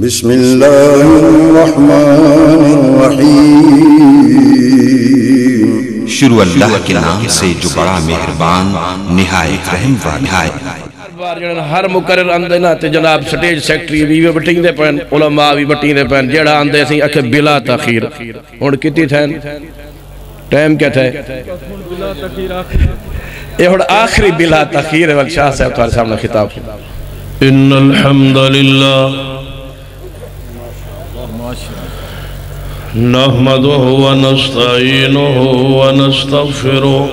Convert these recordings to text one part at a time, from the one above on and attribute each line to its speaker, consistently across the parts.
Speaker 1: بسم الله الرحمن الرحيم.
Speaker 2: شروع اللہ کے نام سے جو بڑا مہربان نہایت رحم والا نہایت۔
Speaker 3: ہر بار جڑا ہر مقرر آندے نا تے جناب سٹیج سیکٹری بھی بٹیں دے پین علماء بھی بٹیں دے پین جڑا آندے سی اکھے بلا تاخیر۔ ہن کتی تھین؟ ٹائم کیا تھے؟ یہ ہن آخری بلا تاخیر ہے وقت شاہ صاحب تمہارے سامنے خطاب۔
Speaker 4: إن الحمد لله نحمده ونستعينه ونستغفره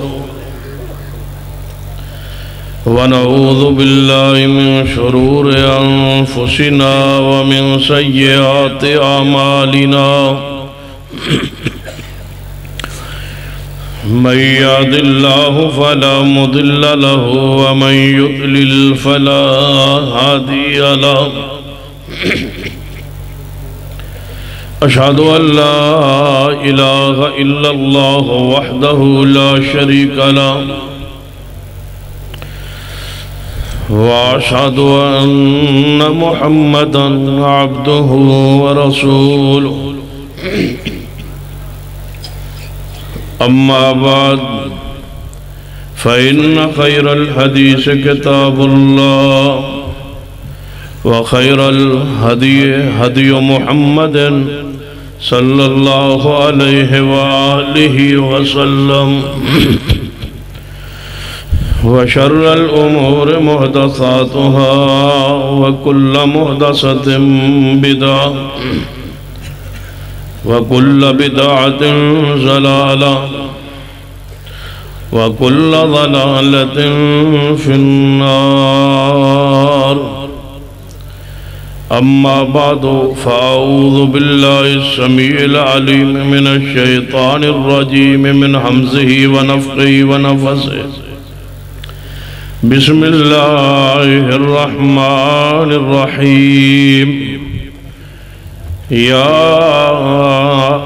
Speaker 4: ونعوذ بالله من شرور أنفسنا ومن سيئات أعمالنا من يهد الله فلا مضل له ومن يضلل فلا هادي له أشهد أن لا إله إلا الله وحده لا شريك له وأشهد أن محمدا عبده ورسوله. أما بعد فإن خير الحديث كتاب الله وخير الهدي هدي محمد صلى الله عليه وآله وسلم. وشر الأمور محدثاتها وكل محدثة بدعة وكل بدعة زلالة وكل ضلالة في النار. أما بعد، فأعوذ بالله السميع العليم من الشيطان الرجيم من حمزه ونفقه ونفسه. بسم الله الرحمن الرحيم. يا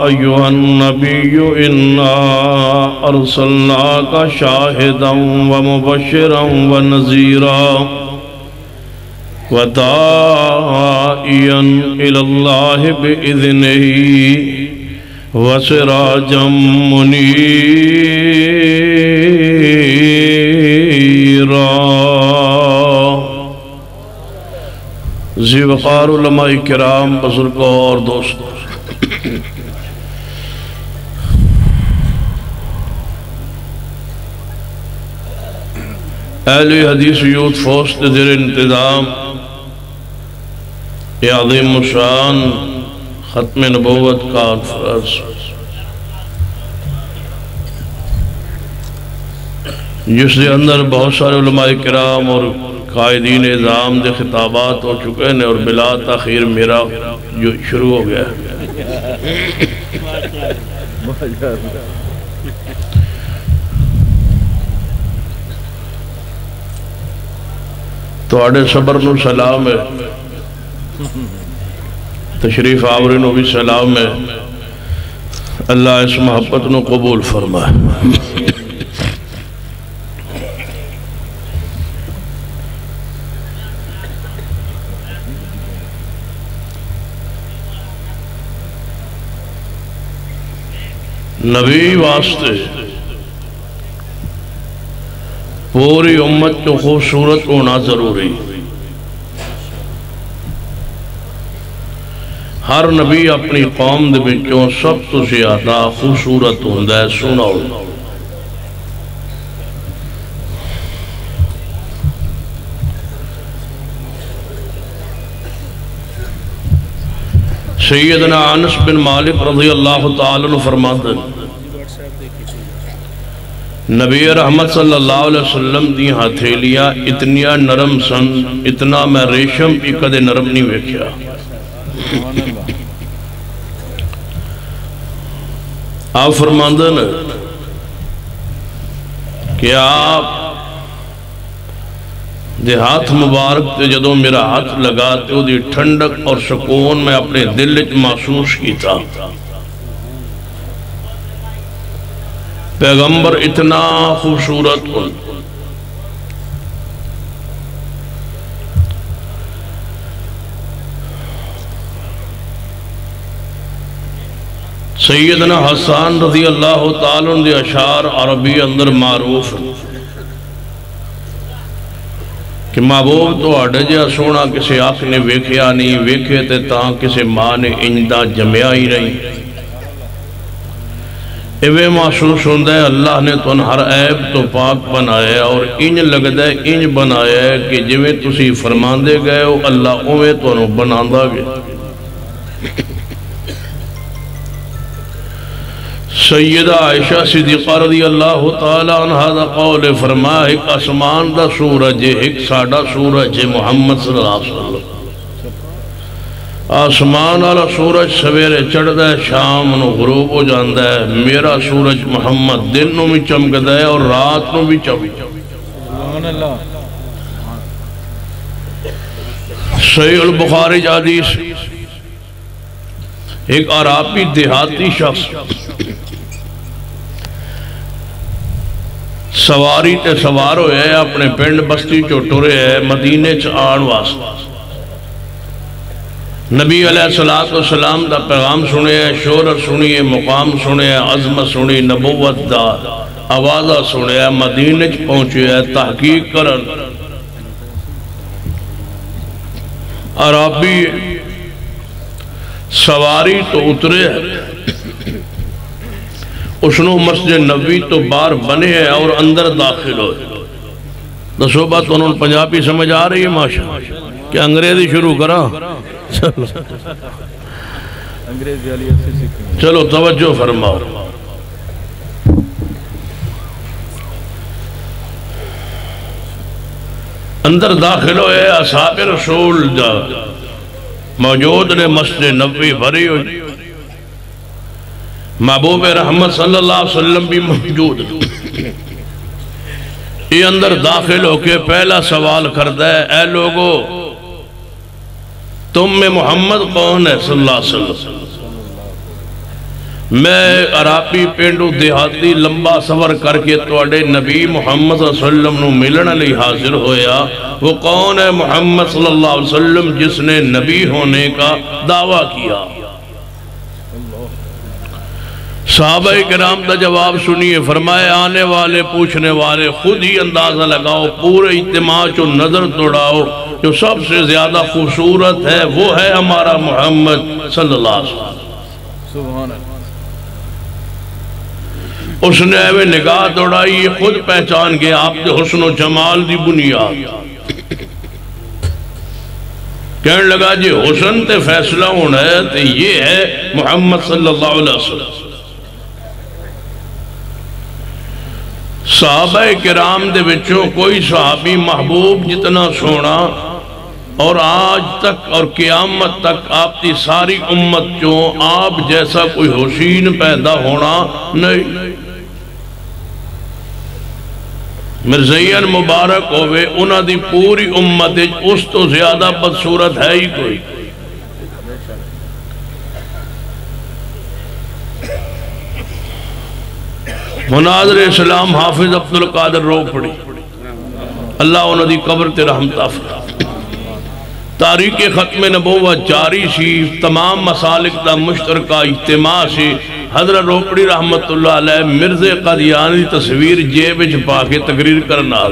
Speaker 4: أيها النبي، إنا أرسلناك شاهدا ومبشرا ونذيرا. ودائيا إلى الله بإذنه وسراجا منيرا زیوقار علماء کرام، بزرگوں اور دوستوں اہل حدیث یوت فوست در انتظام یہ عظیم شان، ختم نبوت کانفرنس جس کے اندر بہت سارے علماء کرام اور قائدین اعظام دے خطابات ہو چکے ہیں اور بلا تاخیر میرا جو شروع ہو گیا۔ ہے تو آڑے صبر نو سلام ہے۔ تشریف آوری نو بھی سلام ہے۔ اللہ اس محبت نو قبول فرمائے۔ نبی واسطے پوری امت کو خوبصورت ہونا ضروری۔ ہر نبی اپنی قوم دے بچوں سب تو زیادہ خوبصورت ہوندہ ہے، سونا سیدنا انس بن مالک رضی اللہ تعالیٰ نے فرماتے نبی رحمت صلی اللہ علیہ وسلم دی ہتھیلیاں اتنیا نرم سن، اتنا میں ریشم بھی کدے نرم نہیں ویکھیا۔ آپ فرماندے نے کہ آپ دے ہاتھ مبارک تے جدو میرا ہاتھ لگا تے وہ دی ٹھنڈک اور سکون میں اپنے دل اچ محسوس کی تھا پیغمبر اتنا خوبصورت ان سیدنا حسان رضی اللہ تعالیٰ دے اشار عربی اندر معروف کہ محبوب تو اڈ جا سونا کسی آنکھ نے ویکھیا نہیں، ویکھے تے تاں کسی ماں نے انجدہ جمعہ ہی رہی۔ ایوے محسوس ہوندہ ہے اللہ نے تو ہر عیب تو پاک بنایا اور انج لگدہ ہے، انج بنایا ہے کہ جویں تسی فرمان دے گئے ہو، اللہ اوے تو انہوں بناندہ گئے سیدہ عائشہ صدیقہ رضی اللہ تعالیٰ عنہ دا قول فرما ایک اسمان دا سورج ایک ساڑا سورج محمد صلی اللہ علیہ وسلم۔ آسمان والا سورج سویرے چڑھ ہے شام نو غروب ہو جاندہ ہے۔ میرا سورج محمد دن نو بھی چمک ہے اور رات نو بھی چمک صحیح البخاری حدیث ایک عرابی دیہاتی شخص سواری تے سوار ہوئے اپنے پنڈ بستی چو ٹورے ہے مدینے چ آن واسطہ نبی علیہ السلام دا پیغام سنے ہے شورت سنی ہے، مقام سنے ہے عظمت سنی، نبوت دا آوازہ سنے ہے مدینہ چ پہنچے ہے تحقیق کرن۔ عربی سواری تو اترے ہے اسنو مسجد نبی تو بار بنے ہے اور اندر داخل ہوئے دسو بات انہوں پنجابی سمجھ آ رہی ہے ماشاء کہ انگریزی شروع کرا۔ چلو۔ توجہ فرماؤ۔ اندر داخل ہوئے اصحاب رسول دا موجود نے مسجد نبی بھری ہوئی۔ محبوب رحمت صلی اللہ علیہ وسلم بھی موجود یہ اندر داخل ہو کے پہلا سوال کردہ ہے، اے لوگو، تم میں محمد کون ہے صلی اللہ علیہ وسلم؟ میں عرابی پینڈو دیہاتی لمبا سفر کر کے توڑے نبی محمد صلی اللہ علیہ وسلم نو ملن علی حاضر ہویا۔ وہ کون ہے محمد صلی اللہ علیہ وسلم جس نے نبی ہونے کا دعویٰ کیا؟ صحابہ کرام دا جواب سنیے، فرمائے، آنے والے، پوچھنے والے، خود ہی اندازہ لگاؤ، پورے اجتماع چو نظر توڑاؤ جو سب سے زیادہ خوبصورت ہے، وہ ہے ہمارا محمد صلی اللہ علیہ وسلم۔ اس نے ایوے نگاہ دوڑائی، یہ خود پہچان گیا، آپ کے حسن و جمال دی بنیاد۔ کہنے لگا جی حسن تے فیصلہ ہونا ہے، تے یہ ہے محمد صلی اللہ علیہ وسلم۔ صحابہ کرام دے بچوں کوئی صحابی محبوب جتنا سونا اور آج تک اور قیامت تک آپ کی ساری امت چوں آپ جیسا کوئی حسین پیدا ہونا نہیں۔ مرزین مبارک ہوئے انہ دی پوری امت اس تو زیادہ بدصورت ہے ہی کوئی۔ مناظر اسلام حافظ عبدالقادر رو پڑی۔ اللہ انہ دی قبر تے رحمت آفر تاریخ ختم نبوت جاری سی، تمام مسالک دا مشترکہ اجتماع سی۔ حضرت روپڑی رحمت اللہ علیہ مرز قدیانی تصویر جیب چھپا کے تقریر کرنا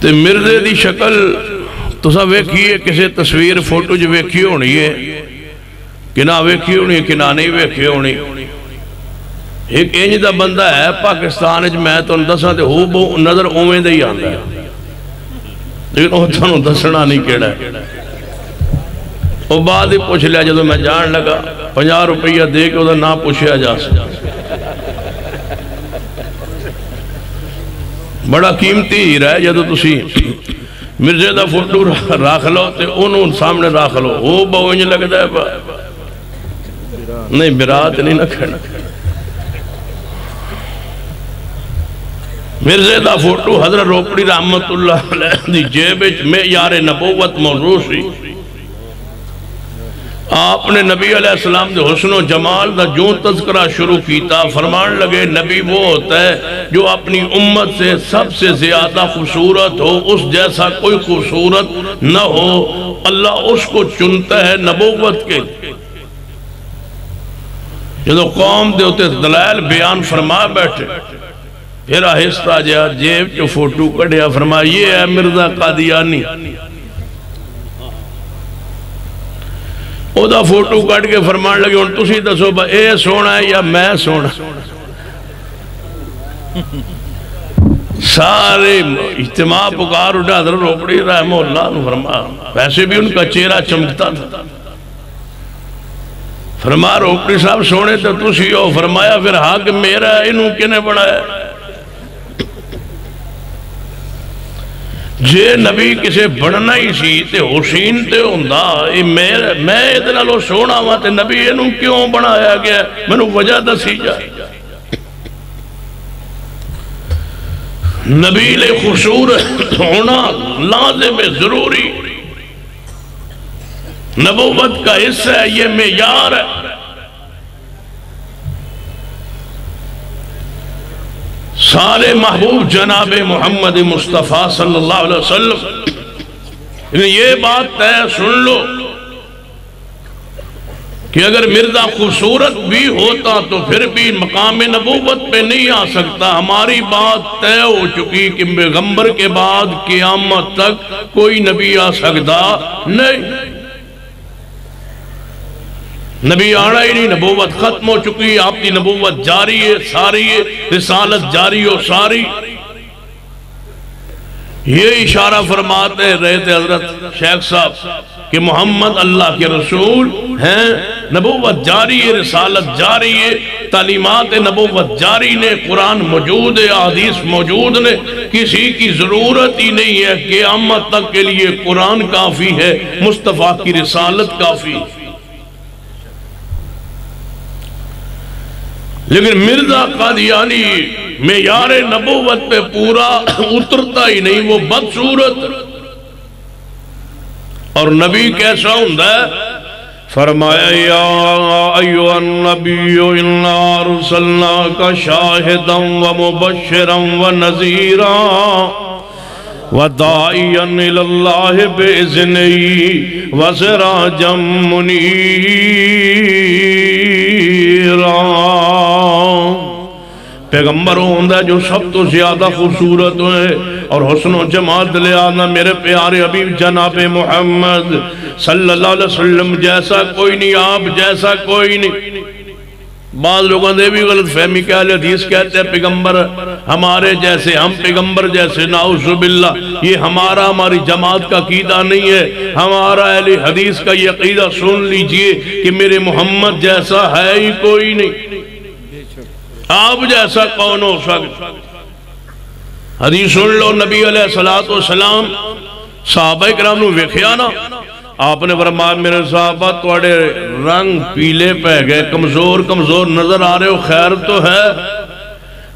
Speaker 4: تے مرزے دی شکل تو سا ویکھئے کسے تصویر فوٹو جو ویکھی ہونی ہے۔ کہ نہ ویکھی ہونی، کہ نہ نہیں ویکھی ہونی۔ ایک اینج دا بندہ ہے، پاکستان اج میں تو دساں تے ہو بو نظر اومیں دے ہی آندا ہے۔ لیکن وہ تھانو دسنا نہیں کیڑا ہے۔ وہ بعد ہی پوچھ لیا جدو میں جان لگا پنجا روپیہ دے کے ادھر نہ پوچھیا جا سکتا۔ بڑا قیمتی ہی رہے جدو تسی مرزے دا فوٹو راکھ لو تے انہوں سامنے نہیں، برات نہیں نہ کھڑا مرزے دا فوٹو حضرت روپڑی رحمت اللہ علیہ دی جیب میں یار نبوت موضوع سی۔ آپ نے نبی علیہ السلام دے حسن و جمال دا جو تذکرہ شروع کیتا، فرمان لگے، نبی وہ ہوتا ہے جو اپنی امت سے سب سے زیادہ خوبصورت ہو، اس جیسا کوئی خوبصورت نہ ہو۔ اللہ اس کو چنتا ہے نبوت کے۔ جدو قوم دے ہوتے دلائل بیان فرما بیٹھے، پھر آہستہ جا جیب جو فوٹو کڑیا فرما، یہ ہے مرزا قادیانی۔ او دا فوٹو کٹ کے فرمان لگے ان تسی دسو با اے سونا ہے یا میں سونا؟ سارے اجتماع پکار اٹھا، حضرت روپڑی رحمہ اللہ نے فرما ویسے بھی ان کا چہرہ چمکتا تھا۔ فرما روپڑی صاحب سونے تو تسی ہو فرمایا پھر حق میرا ہے انہوں کنے بڑھایا جے نبی کسے بڑھنا ہی سی تے حسین تے ہوندہ میں اتنا لو سونا ہوا تے نبی انہوں کیوں بڑھایا گیا؟ میں نے وجہ دسی جائے نبی لے خشور ہونا لازم ضروری۔ نبوت کا حصہ ہے، یہ معیار ہے۔ سارے محبوب جناب محمد مصطفیٰ صلی اللہ علیہ وسلم یعنی یہ بات طے سن لو کہ اگر مرزا خوبصورت بھی ہوتا تو پھر بھی مقام نبوت پہ نہیں آ سکتا۔ ہماری بات طے ہو چکی کہ پیغمبر کے بعد قیامت تک کوئی نبی آ سکتا۔ نہیں۔ نبی آنا ہی نہیں، نبوت ختم ہو چکی آپ کی نبوت جاری ہے، ساری ہے، رسالت جاری ہو ساری۔ یہ اشارہ فرماتے رہے تھے حضرت شیخ صاحب کہ محمد اللہ کے رسول ہیں، نبوت جاری ہے، رسالت جاری ہے، تعلیمات نبوت جاری نے، قرآن موجود ہے، حدیث موجود نے۔ کسی کی ضرورت ہی نہیں ہے، قیامت تک کے لیے قرآن کافی ہے، مصطفیٰ کی رسالت کافی۔ ہے لیکن مرزا قادیانی معیار نبوت پہ پورا اترتا ہی نہیں، وہ بدصورت۔ اور نبی کیسا ہوں فرمایا، یا ایوہ النبی، انا رسلناک شاہدا و مبشرا و نظیرا و دائیا الاللہ بیزنی و سراجا منیرا پیغمبر ہوندہ جو سب تو زیادہ خوبصورت ہوئے اور حسن و جماعت لے آنا میرے پیارے حبیب جناب محمد صلی اللہ علیہ وسلم، جیسا کوئی نہیں، آپ جیسا کوئی نہیں۔ بعض لوگوں نے بھی غلط فہمی کہ اہل حدیث کہتے ہیں، پیغمبر ہمارے جیسے ہم پیغمبر جیسے، نعوذ باللہ، یہ ہمارا، ہماری جماعت کا عقیدہ نہیں ہے۔ ہمارا اہل حدیث کا یہ عقیدہ سن لیجیے کہ میرے محمد جیسا ہے ہی کوئی نہیں۔ آپ جیسا کون ہو سکتا؟ حدیث سن لو، نبی علیہ السلام صحابہ اکرام نو ویکھیا نا؟ آپ نے فرمایا، میرے صحابہ توڑے رنگ پیلے پہ گئے، کمزور کمزور نظر آ رہے ہو، خیر تو ہے۔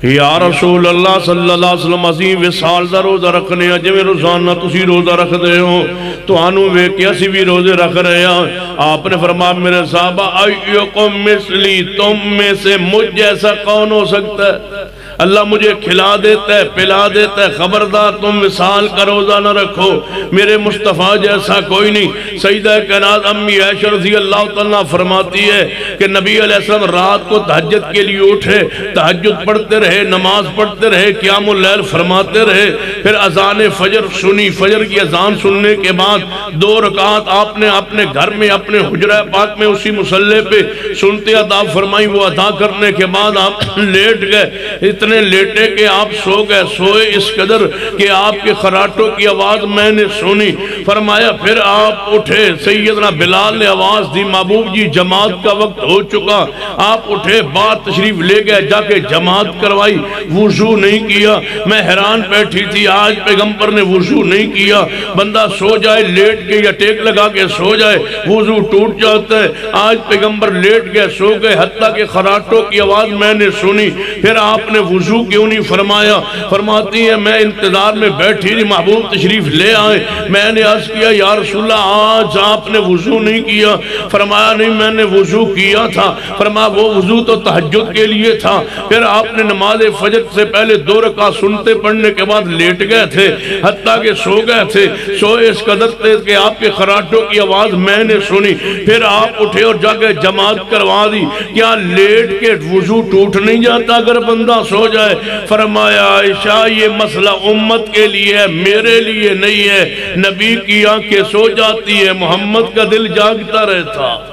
Speaker 4: یا رسول اللہ صلی اللہ علیہ وسلم عظیم وصال دا روزہ رکھنے ہیں جویں روزانہ تسی روزہ رکھ دے ہو تو آنو ویکیا سی بھی روزے رکھ رہے ہیں آپ نے فرمایا، میرے صحابہ، ایوکم مثلی، تم میں سے مجھ جیسا کون ہو سکتا ہے؟ اللہ مجھے کھلا دیتا ہے، پلا دیتا ہے۔ خبردار، تم مثال کا روزہ نہ رکھو۔ میرے مصطفیٰ جیسا کوئی نہیں۔ سیدہ کائنات امی عائشہ رضی اللہ تعالیٰ فرماتی ہے کہ نبی علیہ السلام رات کو تہجد کے لیے اٹھے۔ تہجد پڑھتے رہے، نماز پڑھتے رہے، قیام اللیل فرماتے رہے۔ پھر اذان فجر سنی۔ فجر کی اذان سننے کے بعد دو رکعت آپ نے اپنے گھر میں، اپنے حجرہ پاک میں اسی مسلح پہ سنتے ادا فرمائی۔ وہ ادا کرنے کے بعد آپ لیٹ گئے۔ اتنے لیٹے کہ آپ سو گئے، سوئے اس قدر کہ آپ کے خراٹوں کی آواز میں نے سنی۔ فرمایا، پھر آپ اٹھے۔ سیدنا بلال نے آواز دی، محبوب جی جماعت کا وقت ہو چکا۔ آپ اٹھے، بات تشریف لے گئے، جا کے جماعت کروائی۔ وضو نہیں کیا۔ میں حیران بیٹھی تھی، آج پیغمبر نے وضو نہیں کیا۔ بندہ سو جائے، لیٹ کے یا ٹیک لگا کے سو جائے۔ وضو ٹوٹ جاتا ہے۔ آج پیغمبر لیٹ گئے، سو گئے۔ حتیٰ کہ خراٹوں کی آواز میں نے سنی۔ پھر آپ نے وضو کیوں نہیں فرمایا؟ فرماتی ہے میں انتظار میں بیٹھی نہیں، محبوب تشریف لے آئے۔ میں نے عرض کیا، یا رسول اللہ، آج آپ نے وضو نہیں کیا۔ فرمایا، نہیں، میں نے وضو کیا تھا۔ فرمایا، وہ وضو تو تحجد کے لیے تھا۔ پھر آپ نے نماز فجر سے پہلے دو رکعہ سنتے پڑھنے کے بعد لیٹ گئے تھے، حتیٰ کہ سو گئے تھے۔ سوئے اس قدر تھے کہ آپ کے خراٹوں کی آواز میں نے سنی۔ پھر آپ اٹھے اور جا کے جماعت کروا دی۔ کیا لیٹ کے وضو ٹوٹ نہیں جاتا اگر بندہ سو جائے؟ فرمایا، عائشہ، یہ مسئلہ امت کے لیے ہے، میرے لیے نہیں ہے۔ نبی کی آنکھیں سو جاتی ہے محمد کا دل جاگتا رہتا۔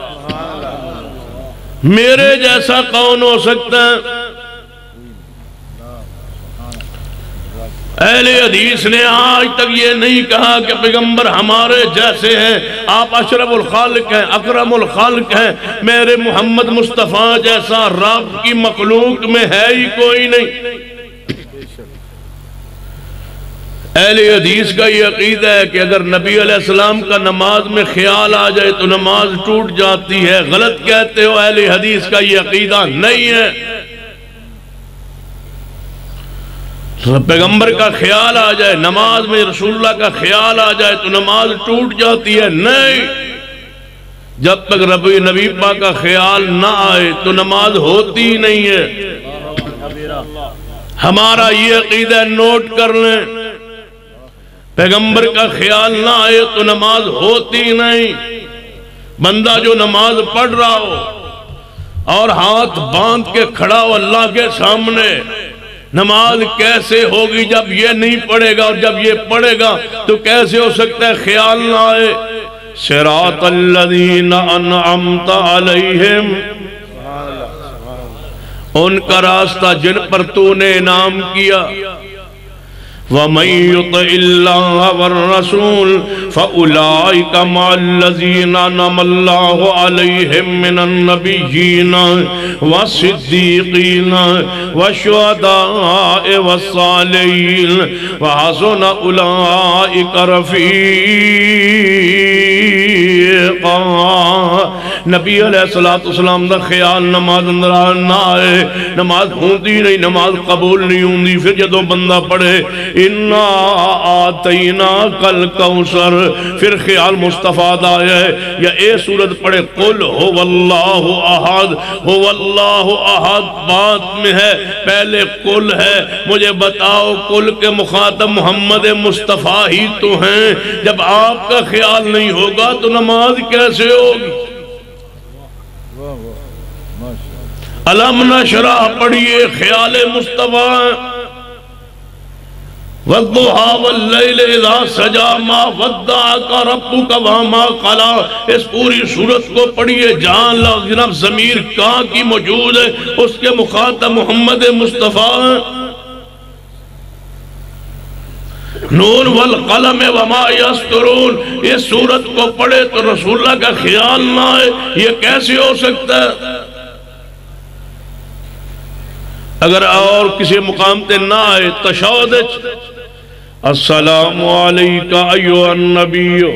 Speaker 4: میرے جیسا کون ہو سکتا ہے؟ اہل حدیث نے آج تک یہ نہیں کہا کہ پیغمبر ہمارے جیسے ہیں، آپ اشرف الخالق ہیں، اکرم الخالق ہیں۔ میرے محمد مصطفیٰ جیسا رب کی مخلوق میں ہے ہی کوئی نہیں۔ اہل حدیث کا یہ عقیدہ ہے کہ اگر نبی علیہ السلام کا نماز میں خیال آ جائے تو نماز ٹوٹ جاتی ہے۔ غلط کہتے ہو اہل حدیث کا یہ عقیدہ نہیں ہے۔ پیغمبر کا خیال آ جائے، نماز میں رسول اللہ کا خیال آ جائے تو نماز ٹوٹ جاتی ہے۔ نہیں، جب تک ربی نبی پاک کا خیال نہ آئے تو نماز ہوتی نہیں ہے۔ ہمارا یہ عقیدہ نوٹ کر لیں۔ پیغمبر کا خیال نہ آئے تو نماز ہوتی نہیں۔ بندہ جو نماز پڑھ رہا ہو اور ہاتھ باندھ کے کھڑا ہو اللہ کے سامنے، نماز کیسے ہوگی جب یہ نہیں پڑھے گا اور جب یہ پڑھے گا تو کیسے ہو سکتا ہے خیال نہ آئے؟ سراط الذین انعمت علیہم۔ ان کا راستہ جن پر تو نے انعام کیا وَمَن يُطِعِ اللَّهَ وَالرَّسُولَ فَأُولَئِكَ مَعَ الَّذِينَ أَنْعَمَ اللَّهُ عَلَيْهِم مِّنَ النَّبِيِّينَ وَالصِّدِّيقِينَ وَالشُّهَدَاءِ وَالصَّالِحِينَ وَحَسُنَ أُولَئِكَ رَفِيقًا نبی علیہ السلام دا خیال نماز اندر نہ آئے، نماز ہوندی نہیں، نماز قبول نہیں ہوندی۔ پھر جدو بندہ پڑھے، انا آتینا کل کوسر پھر خیال مصطفیٰ دا ہے، یا اے سورت پڑھے، قل ہو واللہ احد ہو واللہ احد بات میں ہے، پہلے قل ہے۔ مجھے بتاؤ، قل کے مخاطب محمد مصطفیٰ ہی تو ہیں۔ جب آپ کا خیال نہیں ہوگا تو نماز کیسے ہوگی؟ علم نشرح پڑھئے خیال مصطفیٰ۔ وَالضُّحَا وَاللَّيْلِ اِذَا سَجَا مَا وَدَّعَكَ رَبُّكَ وَمَا قَلَا اس پوری صورت کو پڑھئے جہاں جناب ضمیر کہاں کی موجود ہے؟ اس کے مخاطب محمد مصطفیٰ۔ نون والقلم وما یسترون اس صورت کو پڑھے تو رسول اللہ کا خیال نہ آئے، یہ کیسے ہو سکتا ہے؟ اگر اور کسی مقام تے نہ آئے تشہد السلام علیکہ ایوہ النبیو۔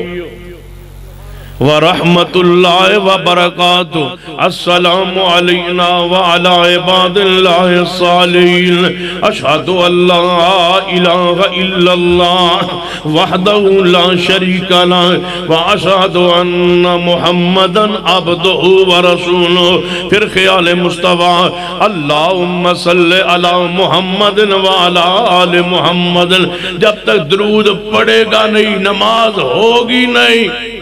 Speaker 4: ورحمت اللہ وبرکاتہ. السلام علینا وعلا عباد اللہ الصالحین اشہد اللہ الہ الا اللہ وحدہ لا شریک لا واشہد ان محمدا عبدہ ورسولہ پھر خیال مصطفیٰ، اللہم صلی علی محمد وعلا آل محمد. جب تک درود پڑے گا نہیں، نماز ہوگی نہیں.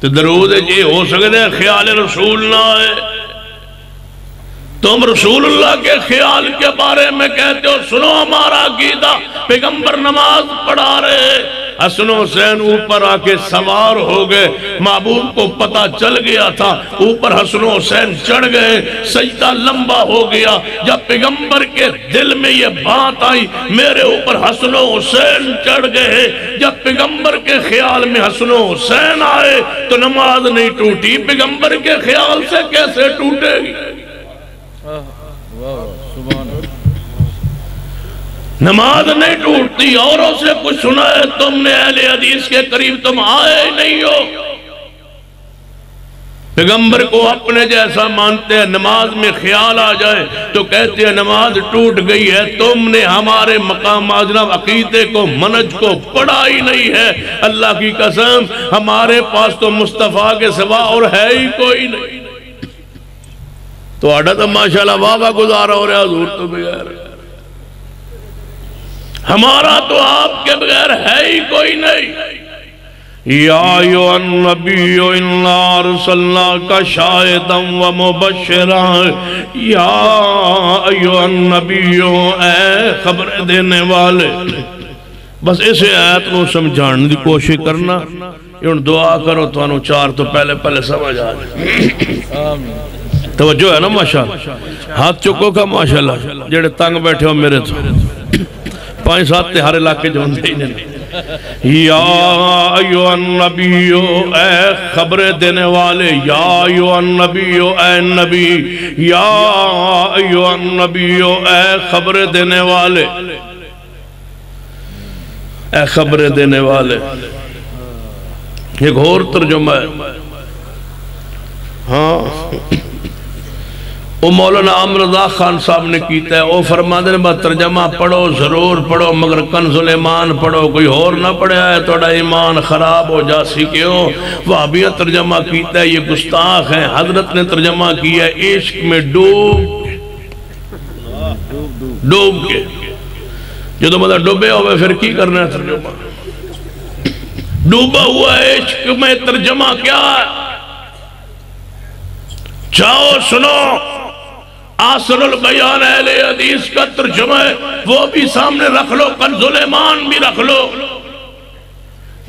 Speaker 4: تو درود جی ہو سکتے ہیں، خیال رسول نہ آئے تم رسول اللہ کے خیال کے بارے میں کہتے ہو، سنو ہمارا عقیدہ، پیغمبر نماز پڑھا رہے حسن حسین اوپر آ کے سوار ہو گئے۔ محبوب کو پتا چل گیا تھا، اوپر حسن حسین چڑھ گئے، سجدہ لمبا ہو گیا۔ جب پیغمبر کے دل میں یہ بات آئی، میرے اوپر حسن حسین چڑھ گئے۔ جب پیغمبر کے خیال میں حسن حسین آئے، تو نماز نہیں ٹوٹی۔ پیغمبر کے خیال سے کیسے ٹوٹے گی؟ سبحان اللہ۔ نماز نہیں ٹوٹتی، اوروں سے کچھ سنا ہے، تم نے اہل حدیث کے قریب تم آئے نہیں ہو۔ پیغمبر کو اپنے جیسا مانتے ہیں، نماز میں خیال آ جائے تو کہتے ہیں، نماز ٹوٹ گئی ہے، تم نے ہمارے مقام آجنب عقیدے کو منج کو پڑھا ہی نہیں ہے۔ اللہ کی قسم، ہمارے پاس تو مصطفیٰ کے سوا اور ہے ہی کوئی نہیں۔ تو آڈا تو ماشاءاللہ بابا گزارا ہو رہا حضور تو بغیر۔ ہمارا تو آپ کے بغیر ہے ہی کوئی نہیں۔ یا ایو النبی انا ارسلناک شاہدا و مبشرا۔ یا ایو النبی، اے خبر دینے والے۔ بس اسے آیت نو سمجھان دی کوشش کرنا۔ یہ دعا کرو تو انو چار تو پہلے پہلے سمجھ آ توجہ ہے نا، ماشاءاللہ۔ ہاتھ چکو کا، ماشاءاللہ۔ جڑے تنگ بیٹھے ہو میرے تو۔ پانچ سات تے ہر علاقے جو ہوں دے یا ایو النبیو، اے خبر دینے والے، یا ایو النبیو، اے نبی، یا ایو النبیو، اے خبر دینے والے۔ اے خبر دینے والے۔ ایک اور ترجمہ ہے۔ ہاں۔ وہ مولانا عمرضا خان صاحب نے کیتا ہے، وہ فرما دے با ترجمہ پڑھو، ضرور پڑھو، مگر کنز ایمان پڑھو، کوئی اور نہ پڑھا ہے توڑا ایمان خراب ہو جا سکیو وہابیہ ترجمہ کیتا ہے، یہ گستاخ ہیں حضرت نے ترجمہ کیا ہے، عشق میں ڈوب ڈوب کے۔ جو تو مطلب ڈوبے ہوئے، پھر کی کرنا ہے ترجمہ؟ ڈوبا ہوا عشق میں ترجمہ کیا ہے؟ چاہو سنو۔ آسر البیان اہل حدیث کا ترجمہ ہے، وہ بھی سامنے رکھ لو کنز ایمان بھی رکھ لو۔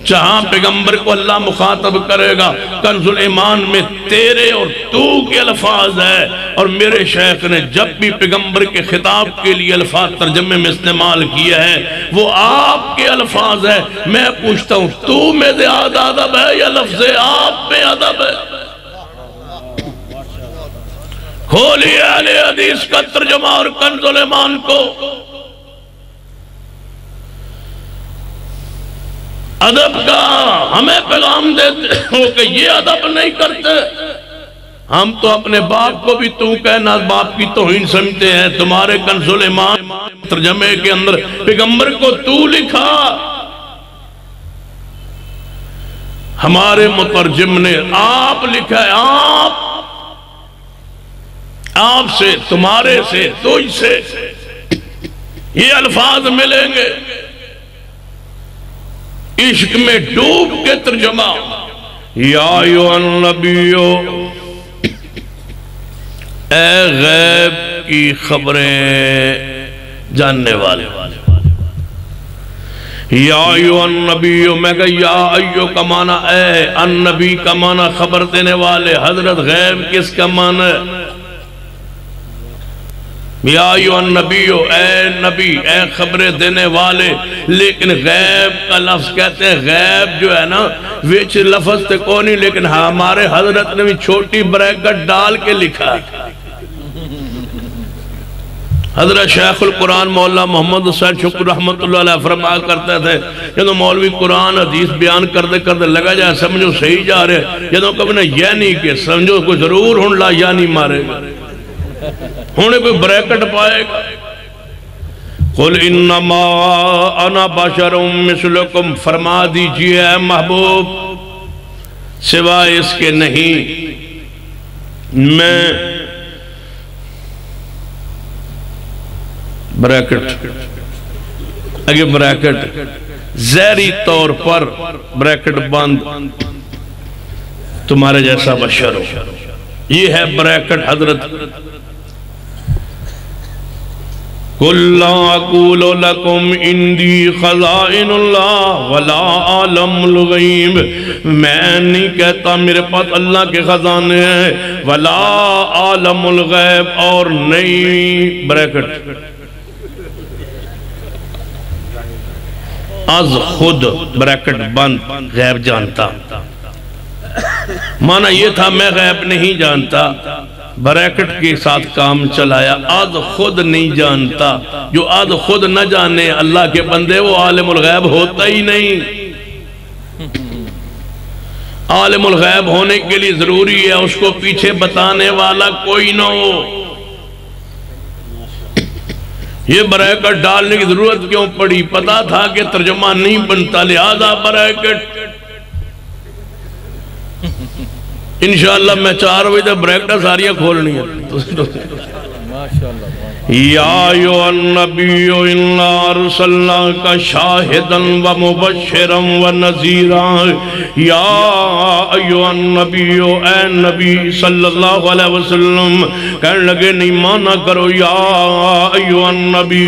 Speaker 4: جہاں پیغمبر کو اللہ مخاطب کرے گا کنز ایمان میں تیرے اور تو کے الفاظ ہے اور میرے شیخ نے جب بھی پیغمبر کے خطاب کے لیے الفاظ ترجمے میں استعمال کیا ہے وہ آپ کے الفاظ ہے میں پوچھتا ہوں، تو میں زیادہ ادب ہے یا لفظ آپ میں ادب ہے؟ کھولی اہل حدیث کا ترجمہ اور کنز ایمان کو ادب کا ہمیں پیغام دیتے ہو کہ یہ ادب نہیں کرتے۔ ہم تو اپنے باپ کو بھی تو کہنا باپ کی توہین سمجھتے ہیں۔ تمہارے کنز ایمان ترجمے کے اندر پیغمبر کو تو لکھا۔ ہمارے مترجم نے آپ لکھا ہے، آپ آپ سے، تمہارے سے، تجھ سے یہ الفاظ ملیں گے۔ عشق میں ڈوب کے ترجمہ۔ یا النبیو، اے غیب کی خبریں جاننے والے۔ یا ایو النبیو، میں کہا یا ایو کا معنی اے، النبی کا معنی خبر دینے والے، حضرت غیب کس کا معنی؟ ہے یا ایو النبیو، اے نبی، اے خبریں دینے والے، لیکن غیب کا لفظ کہتے ہیں، غیب جو ہے نا ویچ لفظ تے کو نہیں، لیکن ہمارے حضرت نے بھی چھوٹی بریکٹ ڈال کے لکھا حضرت شیخ القرآن مولا محمد حسین شکر رحمت اللہ علیہ فرما کرتے تھے جدو مولوی قرآن حدیث بیان کردے کردے لگا جائے، سمجھو صحیح جا رہے جدو کبھی نے یہ نہیں کہ سمجھو، کوئی ضرور ہون لا یا نہیں مارے گا۔ ہونے کوئی بریکٹ پائے گا۔ قل انما انا بشر مثلکم، فرما دیجیے اے محبوب، سوائے اس کے نہیں، میں بریکٹ اگر بریکٹ، زہری طور پر بریکٹ بند، تمہارے جیسا بشر ہو۔ یہ ہے بریکٹ حضرت قُلْ أَقُولُ لَكُمْ اِنْدِي خَزَائِنُ اللَّهِ وَلَا عَالَمُ الْغَيْبِ. میں نہیں کہتا میرے پاس اللہ کے خزانے ہیں، وَلَا عَالَمُ الْغَيْبِ اور نہیں بریکٹ از خود بریکٹ بند، غیب جانتا۔ معنی یہ تھا میں غیب نہیں جانتا۔ بریکٹ کے ساتھ کام چلایا۔ آد خود نہیں جانتا۔ جو آد خود نہ جانے، اللہ کے بندے، وہ عالم الغیب ہوتا ہی نہیں۔ عالم الغیب ہونے کے لیے ضروری ہے، اس کو پیچھے بتانے والا کوئی نہ ہو۔ یہ بریکٹ ڈالنے کی ضرورت کیوں پڑی؟ پتا تھا کہ ترجمہ نہیں بنتا، لہذا بریکٹ۔ انشاءاللہ میں چار بجے تک بریکٹا ساریاں کھولنی ہے یا ایو النبی انا ارسلنا کا شاہدن و مبشرن و نذیران یا ایو النبی، اے نبی صلی اللہ علیہ وسلم، کہنے لگے، نہیں مانا کرو، یا ایو النبی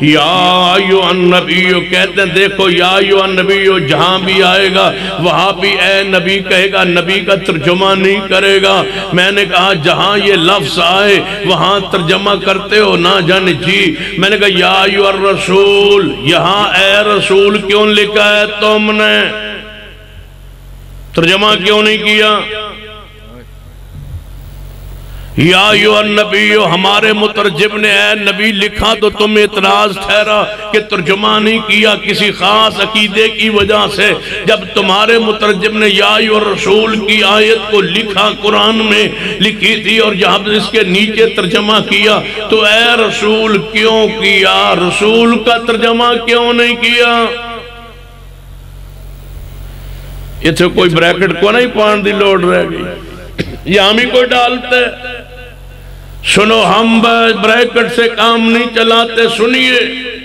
Speaker 4: یا ایو النبی کہتے ہیں، دیکھو، یا ایو النبی جہاں بھی آئے گا، وہاں بھی اے نبی کہے گا، نبی کا ترجمہ نہیں کرے گا۔ میں نے کہا، جہاں یہ لفظ آئے، وہاں ترجمہ کرتے ہو نہ جانے جی میں نے کہا، یا ایو الرسول، یہاں اے رسول کیوں لکھا ہے تم نے؟ ترجمہ کیوں نہیں کیا؟ یا یو النبی ہمارے مترجم نے اے نبی لکھا تو تم اعتراض ٹھہرا کہ ترجمہ نہیں کیا کسی خاص عقیدے کی وجہ سے۔ جب تمہارے مترجم نے یا یو الرسول کی آیت کو لکھا قرآن میں لکھی تھی اور جہاں اس کے نیچے ترجمہ کیا، تو اے رسول کیوں کیا؟ رسول کا ترجمہ کیوں نہیں کیا؟ یہ کوئی بریکٹ کو نہیں پان دی لوڈ رہ گئی۔ یہ ہم ہی کوئی ڈالتے۔ سنو ہم بریکٹ سے کام نہیں چلاتے سنیے۔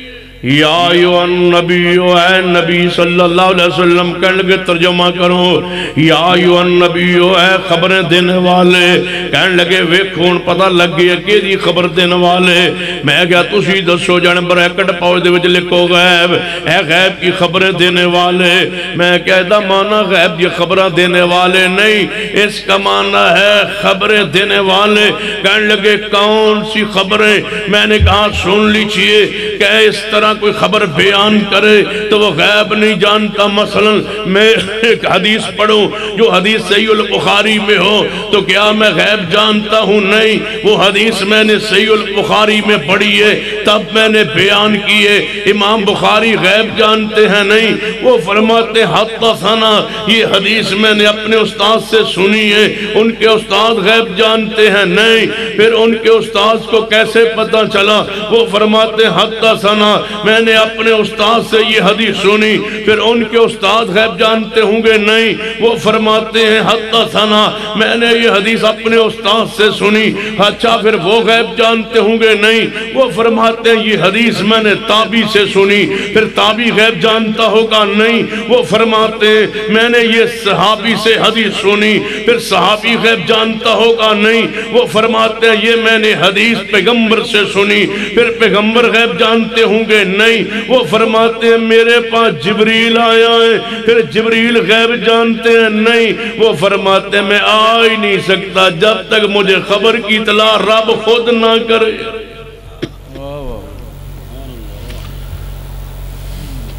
Speaker 4: یا ایو النبی اے نبی صلی اللہ علیہ وسلم کہنے لگے ترجمہ کرو۔ یا ایو النبی اے خبریں دینے والے۔ کہنے لگے وے ویکھون پتہ لگ گیا کہ دی خبر دینے والے۔ میں کیا تسی دسو جانے بریکٹ پاؤ دے وچ لکھو غیب۔ اے غیب کی خبریں دینے والے۔ میں کہتا مانا غیب یہ خبریں دینے والے نہیں۔ اس کا مانا ہے خبریں دینے والے۔ کہنے لگے، کون سی خبریں؟ میں نے کہا، سن لیجیے کہ اس طرح کوئی خبر بیان کرے تو وہ غیب نہیں جانتا۔ مثلا میں ایک حدیث پڑھوں جو حدیث صحیح البخاری میں ہو تو کیا میں غیب جانتا ہوں؟ نہیں، وہ حدیث میں نے صحیح البخاری میں پڑھی ہے، تب میں نے بیان کیے امام بخاری غیب جانتے ہیں؟ نہیں، وہ فرماتے حدثنا، یہ حدیث میں نے اپنے استاد سے سنی ہے۔ ان کے استاد غیب جانتے ہیں؟ نہیں، پھر ان کے استاد کو کیسے پتہ چلا؟ وہ فرماتے حدثنا میں نے اپنے استاد سے یہ حدیث سنی، پھر ان کے استاد غیب جانتے ہوں گے نہیں، وہ فرماتے ہیں حدثنا میں نے یہ حدیث اپنے استاد سے سنی۔ اچھا پھر وہ غیب جانتے ہوں گے نہیں، وہ فرماتے ہیں، یہ حدیث میں نے تابی سے سنی۔ پھر تابی غیب جانتا ہوگا نہیں، وہ فرماتے ہیں، میں نے یہ صحابی سے حدیث سنی۔ پھر صحابی غیب جانتا ہوگا نہیں، وہ فرماتے ہیں، یہ میں نے حدیث پیغمبر سے سنی۔ پھر پیغمبر غیب جانتے ہوں گے نہیں۔ وہ فرماتے ہیں، میرے پاس جبریل آیا ہے۔ پھر جبریل غیب جانتے ہیں، نہیں۔ وہ فرماتے ہیں، میں آ ہی نہیں سکتا۔ جب تک مجھے خبر کی اطلاع رب خود نہ کرے۔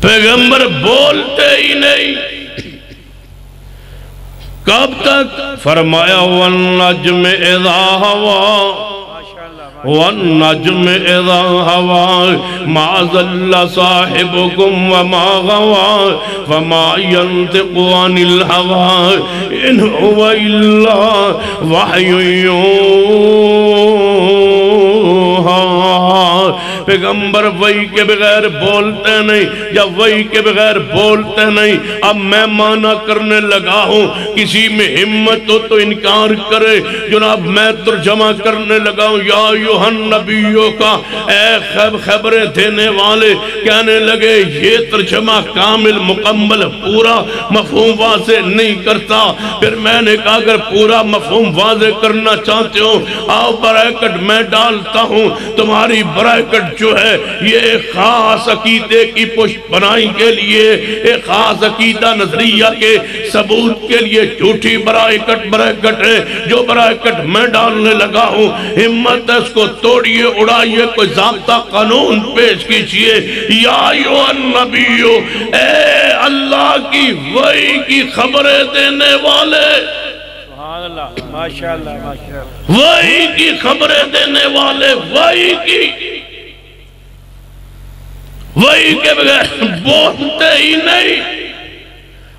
Speaker 4: پیغمبر بولتے ہی نہیں۔ کب تک؟ فرمایا، والنجم اذا ہوا۔ والنجم إذا ہوا ما ذل صاحبكم وما غوا فما ينطق عن الهوى إن هو إلا وحي يوحى. پیغمبر وہی کے بغیر بولتے نہیں، یا وہی کے بغیر بولتے نہیں۔ اب میں مانا کرنے لگا ہوں، کسی میں ہمت ہو تو انکار کرے۔ جناب، میں ترجمہ کرنے لگا ہوں، یا یوہن نبیوں کا۔ اے خب، خبریں دینے والے کہنے لگے، یہ ترجمہ کامل، مکمل، پورا، مفہوم واضح نہیں کرتا۔ پھر میں نے کہا، اگر پورا مفہوم واضح کرنا چاہتے ہو، آؤ برائکٹ میں ڈالتا ہوں، تمہاری برائکٹ جو ہے یہ ایک خاص عقیدے کی پشت بنائی کے لیے ایک خاص عقیدہ نظریہ کے ثبوت کے لیے جھوٹی برائکٹ برائکٹ ہے۔ جو برائکٹ میں ڈالنے لگا ہوں ہمت اس کو توڑیے اڑائیے کوئی ضابطہ قانون پیش کیجیے۔ یا یو النبیو اے اللہ کی وحی کی خبریں دینے والے۔ وحی کی خبریں دینے والے وحی کی۔ وہی کے بغیر بولتے ہی نہیں۔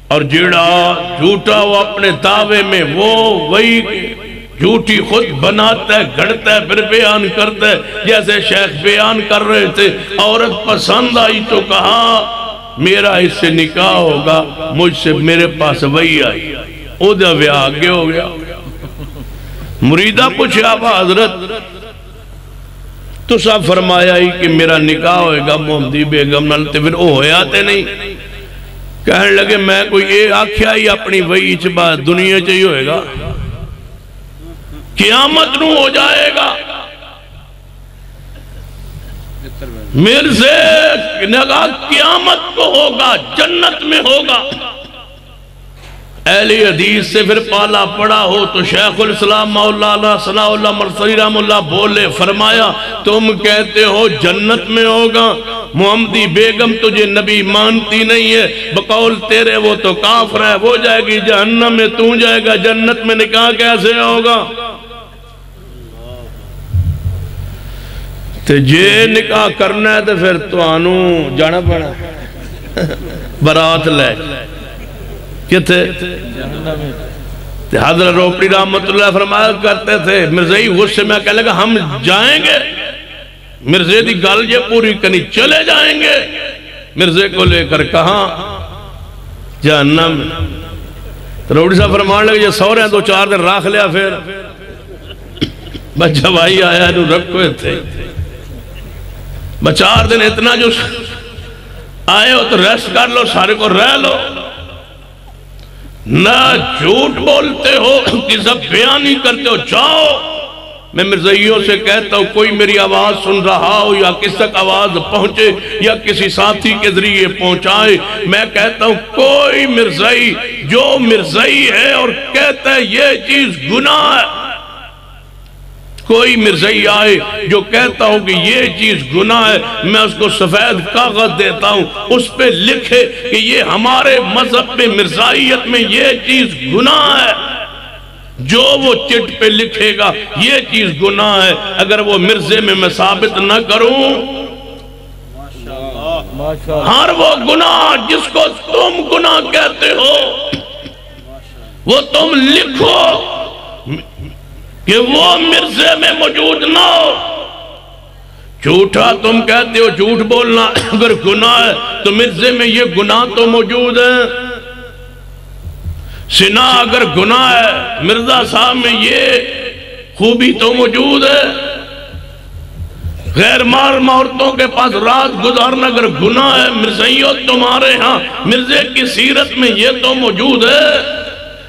Speaker 4: اور جیڑا جھوٹا وہ اپنے دعوے میں وہ وہی جھوٹی خود بناتا ہے، گھڑتا ہے، پھر بیان کرتا ہے۔ جیسے شیخ بیان کر رہے تھے، عورت پسند آئی تو کہا، میرا اس سے نکاح ہوگا، مجھ سے میرے پاس وہی آئی۔ او دا ویاہ آگے ہو گیا۔ مریدہ پوچھے آپ حضرت تو سا فرمایا ہی کہ میرا نکاح ہوئے گا، محمدی بیگم نلتے پھر او ہویا تے نہیں؟ کہنے لگے، میں کوئی یہ آکھیا ہی اپنی وہی چبا دنیا چاہی ہوئے گا۔ قیامت نو ہو جائے گا۔ میرے سے نگاہ قیامت کو ہوگا، جنت میں ہوگا۔ اہلی حدیث سے پھر پالا پڑا ہو تو شیخ الاسلام مولا اللہ صلاح اللہ مرسلی رحم اللہ بولے، فرمایا، تم کہتے ہو جنت میں ہوگا، محمدی بیگم تجھے نبی مانتی نہیں ہے، بقول تیرے وہ تو کافر ہے، وہ جائے گی جہنم میں، تو جائے گا جنت میں، نکاح کیسے ہوگا؟ تے جے نکاح کرنا ہے تو پھر تو آنو جانا پڑا۔ برات لے۔ کتے تے حضرت روپڑی رحمت اللہ فرمایا کرتے تھے مرزائی جی غصے میں کہہ لگا، ہم جائیں گے۔ مرزے دی گل یہ پوری کنی چلے جائیں گے۔ مرزے کو لے کر کہاں؟ جہنم۔ روڑی صاحب فرمان لگے، یہ سورے ہیں دو چار دن راکھ لیا پھر۔ بچہ بھائی آیا نو رکھو تھے۔ بچار دن اتنا جو آئے ہو تو ریسٹ کر لو، سارے کو رہ لو۔ نہ جھوٹ بولتے ہو کسا بیانی کرتے ہو۔ جاؤ۔ میں مرزائیوں سے کہتا ہوں، کوئی میری آواز سن رہا ہو یا کس تک آواز پہنچے یا کسی ساتھی کے ذریعے پہنچائے، میں کہتا ہوں، کوئی مرزائی جو مرزائی ہے اور کہتا ہے یہ چیز گناہ ہے۔ کوئی مرزائی آئے جو کہتا ہوں کہ یہ چیز گناہ ہے، میں اس کو سفید کاغذ دیتا ہوں، اس پہ لکھے کہ یہ ہمارے مذہب میں، مرزائیت میں یہ چیز گناہ ہے۔ جو وہ چٹ پہ لکھے گا، یہ چیز گناہ ہے۔ اگر وہ مرزے میں میں ثابت نہ کروں، ہر وہ گناہ جس کو تم گناہ کہتے ہو، وہ تم لکھو۔ کہ وہ مرزے میں موجود نہ ہو۔ جھوٹا تم کہتے ہو، جھوٹ بولنا اگر گناہ ہے تو مرزے میں یہ گناہ تو موجود ہے سنا اگر گناہ ہے، مرزا صاحب میں یہ خوبی تو موجود ہے۔ غیر مار عورتوں کے پاس رات گزارنا اگر گناہ ہے، مرزائیوں تمہارے ہاں مرزے کی سیرت میں یہ تو موجود ہے۔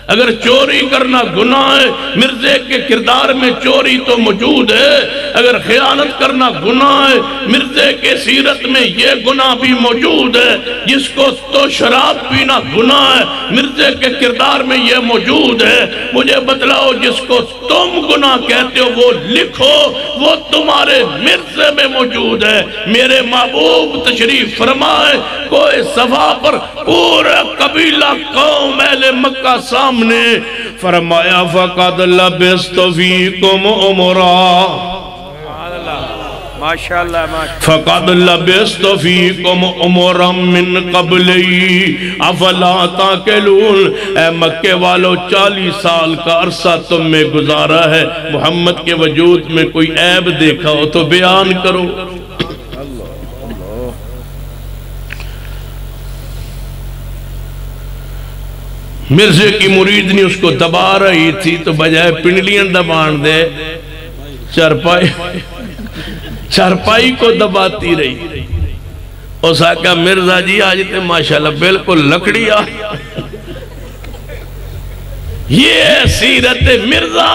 Speaker 4: اگر چوری کرنا گناہ ہے، مرزے کے کردار میں چوری تو موجود ہے۔ اگر خیانت کرنا گناہ ہے، مرزے کے سیرت میں یہ گناہ بھی موجود ہے۔ جس کو تو شراب پینا گناہ ہے، مرزے کے کردار میں یہ موجود ہے۔ مجھے بتلاؤ، جس کو تم گناہ کہتے ہو، وہ لکھو، وہ تمہارے مرزے میں موجود ہے۔ میرے محبوب تشریف فرمائے، کوئی صفحہ پر پورا قبیلہ قوم اہل مکہ سامنے فرمایا فقد لبست فیکم عمرہ فقد لبست فیکم عمرا من قبلی افلا تاکلون اے مکے والو چالیس سال کا عرصہ تم میں گزارا ہے۔ محمد کے وجود میں کوئی عیب دیکھا ہو تو بیان کرو۔ مرزے کی مرید نے اس کو دبا رہی تھی تو بجائے پنڈلیاں دبان دے، چرپائی چرپائی کو دباتی رہی۔ اس آقا مرزا جی آج تے ماشاءاللہ بالکل لکڑی آ۔ یہ سیرت مرزا۔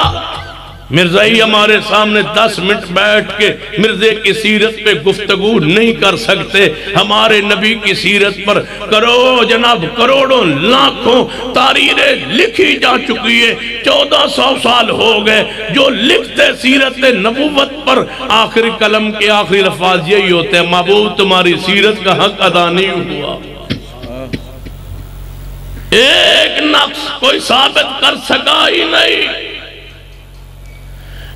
Speaker 4: مرزائی ہمارے سامنے دس منٹ بیٹھ کے مرزے کی سیرت پہ گفتگو نہیں کر سکتے۔ ہمارے نبی کی سیرت پر کرو جناب، کروڑوں، لاکھوں تاریریں لکھی جا چکی ہے چودہ سو سال ہو گئے۔ جو لکھتے سیرت نبوت پر آخری قلم کے آخری لفاظ یہی ہوتے ہیں۔ معبود تمہاری سیرت کا حق ادا نہیں ہوا۔ ایک نقص کوئی ثابت کر سکا ہی نہیں۔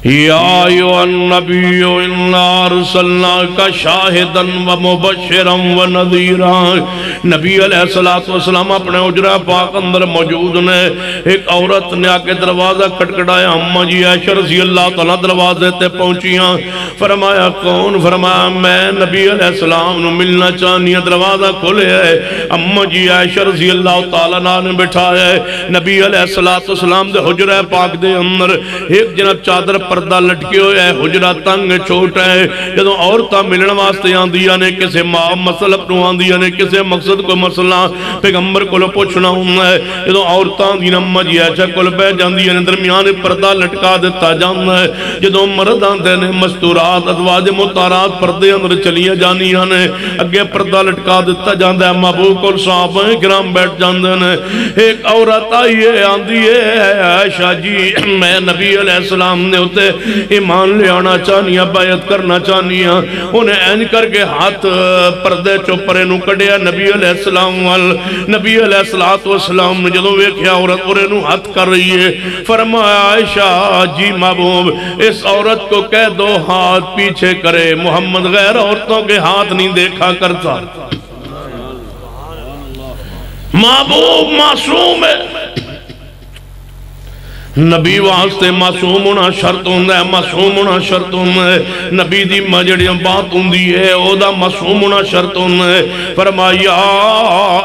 Speaker 4: یا ایو النبی انا ارسلناک شاہدا و مبشرا و نذیرا نبی علیہ السلام اپنے اجرہ پاک اندر موجود نے، ایک عورت نے آکے دروازہ کٹکٹایا اممہ جی عائشہ رضی اللہ تعالیٰ دروازے تے پہنچیاں۔ فرمایا، کون؟ فرمایا، میں نبی علیہ السلام نو ملنا چاہنی ہاں، دروازہ کھولے ہے۔ اممہ جی عائشہ رضی اللہ تعالیٰ نے بٹھایا ہے۔ نبی علیہ السلام دے حجرہ پاک دے اندر، ایک جنب چادر پردہ لٹکے ہوئے ہے حجرہ تنگ چھوٹا ہے۔ جدو عورتہ ملن واسطے آندیا نے، کسے ماں مسئلہ پنو آندیا نے، کسے مقصد کو مسئلہ پیغمبر کو لو پوچھنا ہوں ہے۔ جدو عورتہ دین امہ جی ایچہ کل بے جاندیا نے درمیان پردہ لٹکا دیتا جانا ہے۔ جدو مرد آندے نے مستورات ادواج متارات پردے اندر چلیا جانیا نے، اگے پردہ لٹکا دیتا جاندہ ہے۔ مابو کل صحابہ گرام بیٹھ جاندے نے۔ ایک عورت آئیے آندی ہے، عائشہ جی میں نبی علیہ السلام نے ہوتے ایمان لے آنا چاہنیا بیعت کرنا چاہنیا انہیں این کر کے ہاتھ پردے چوپرے نو کڑیا نبی علیہ السلام وال نبی علیہ السلام نے جدو ویکھیا عورت پرے نو ہاتھ کر رہی ہے۔ فرمایا، عائشہ جی محبوب، اس عورت کو کہہ دو، ہاتھ پیچھے کرے۔ محمد غیر عورتوں کے ہاتھ نہیں دیکھا کرتا۔ محبوب معصوم ہے۔ نبی واسطے معصوم ہونا شرط ہوندہ ہے، معصوم ہونا شرط ہوندہ ہے۔ نبی دی مجڑیاں بات ہوندی ہے، او دا معصوم ہونا شرط ہوندہ ہے۔ فرمایا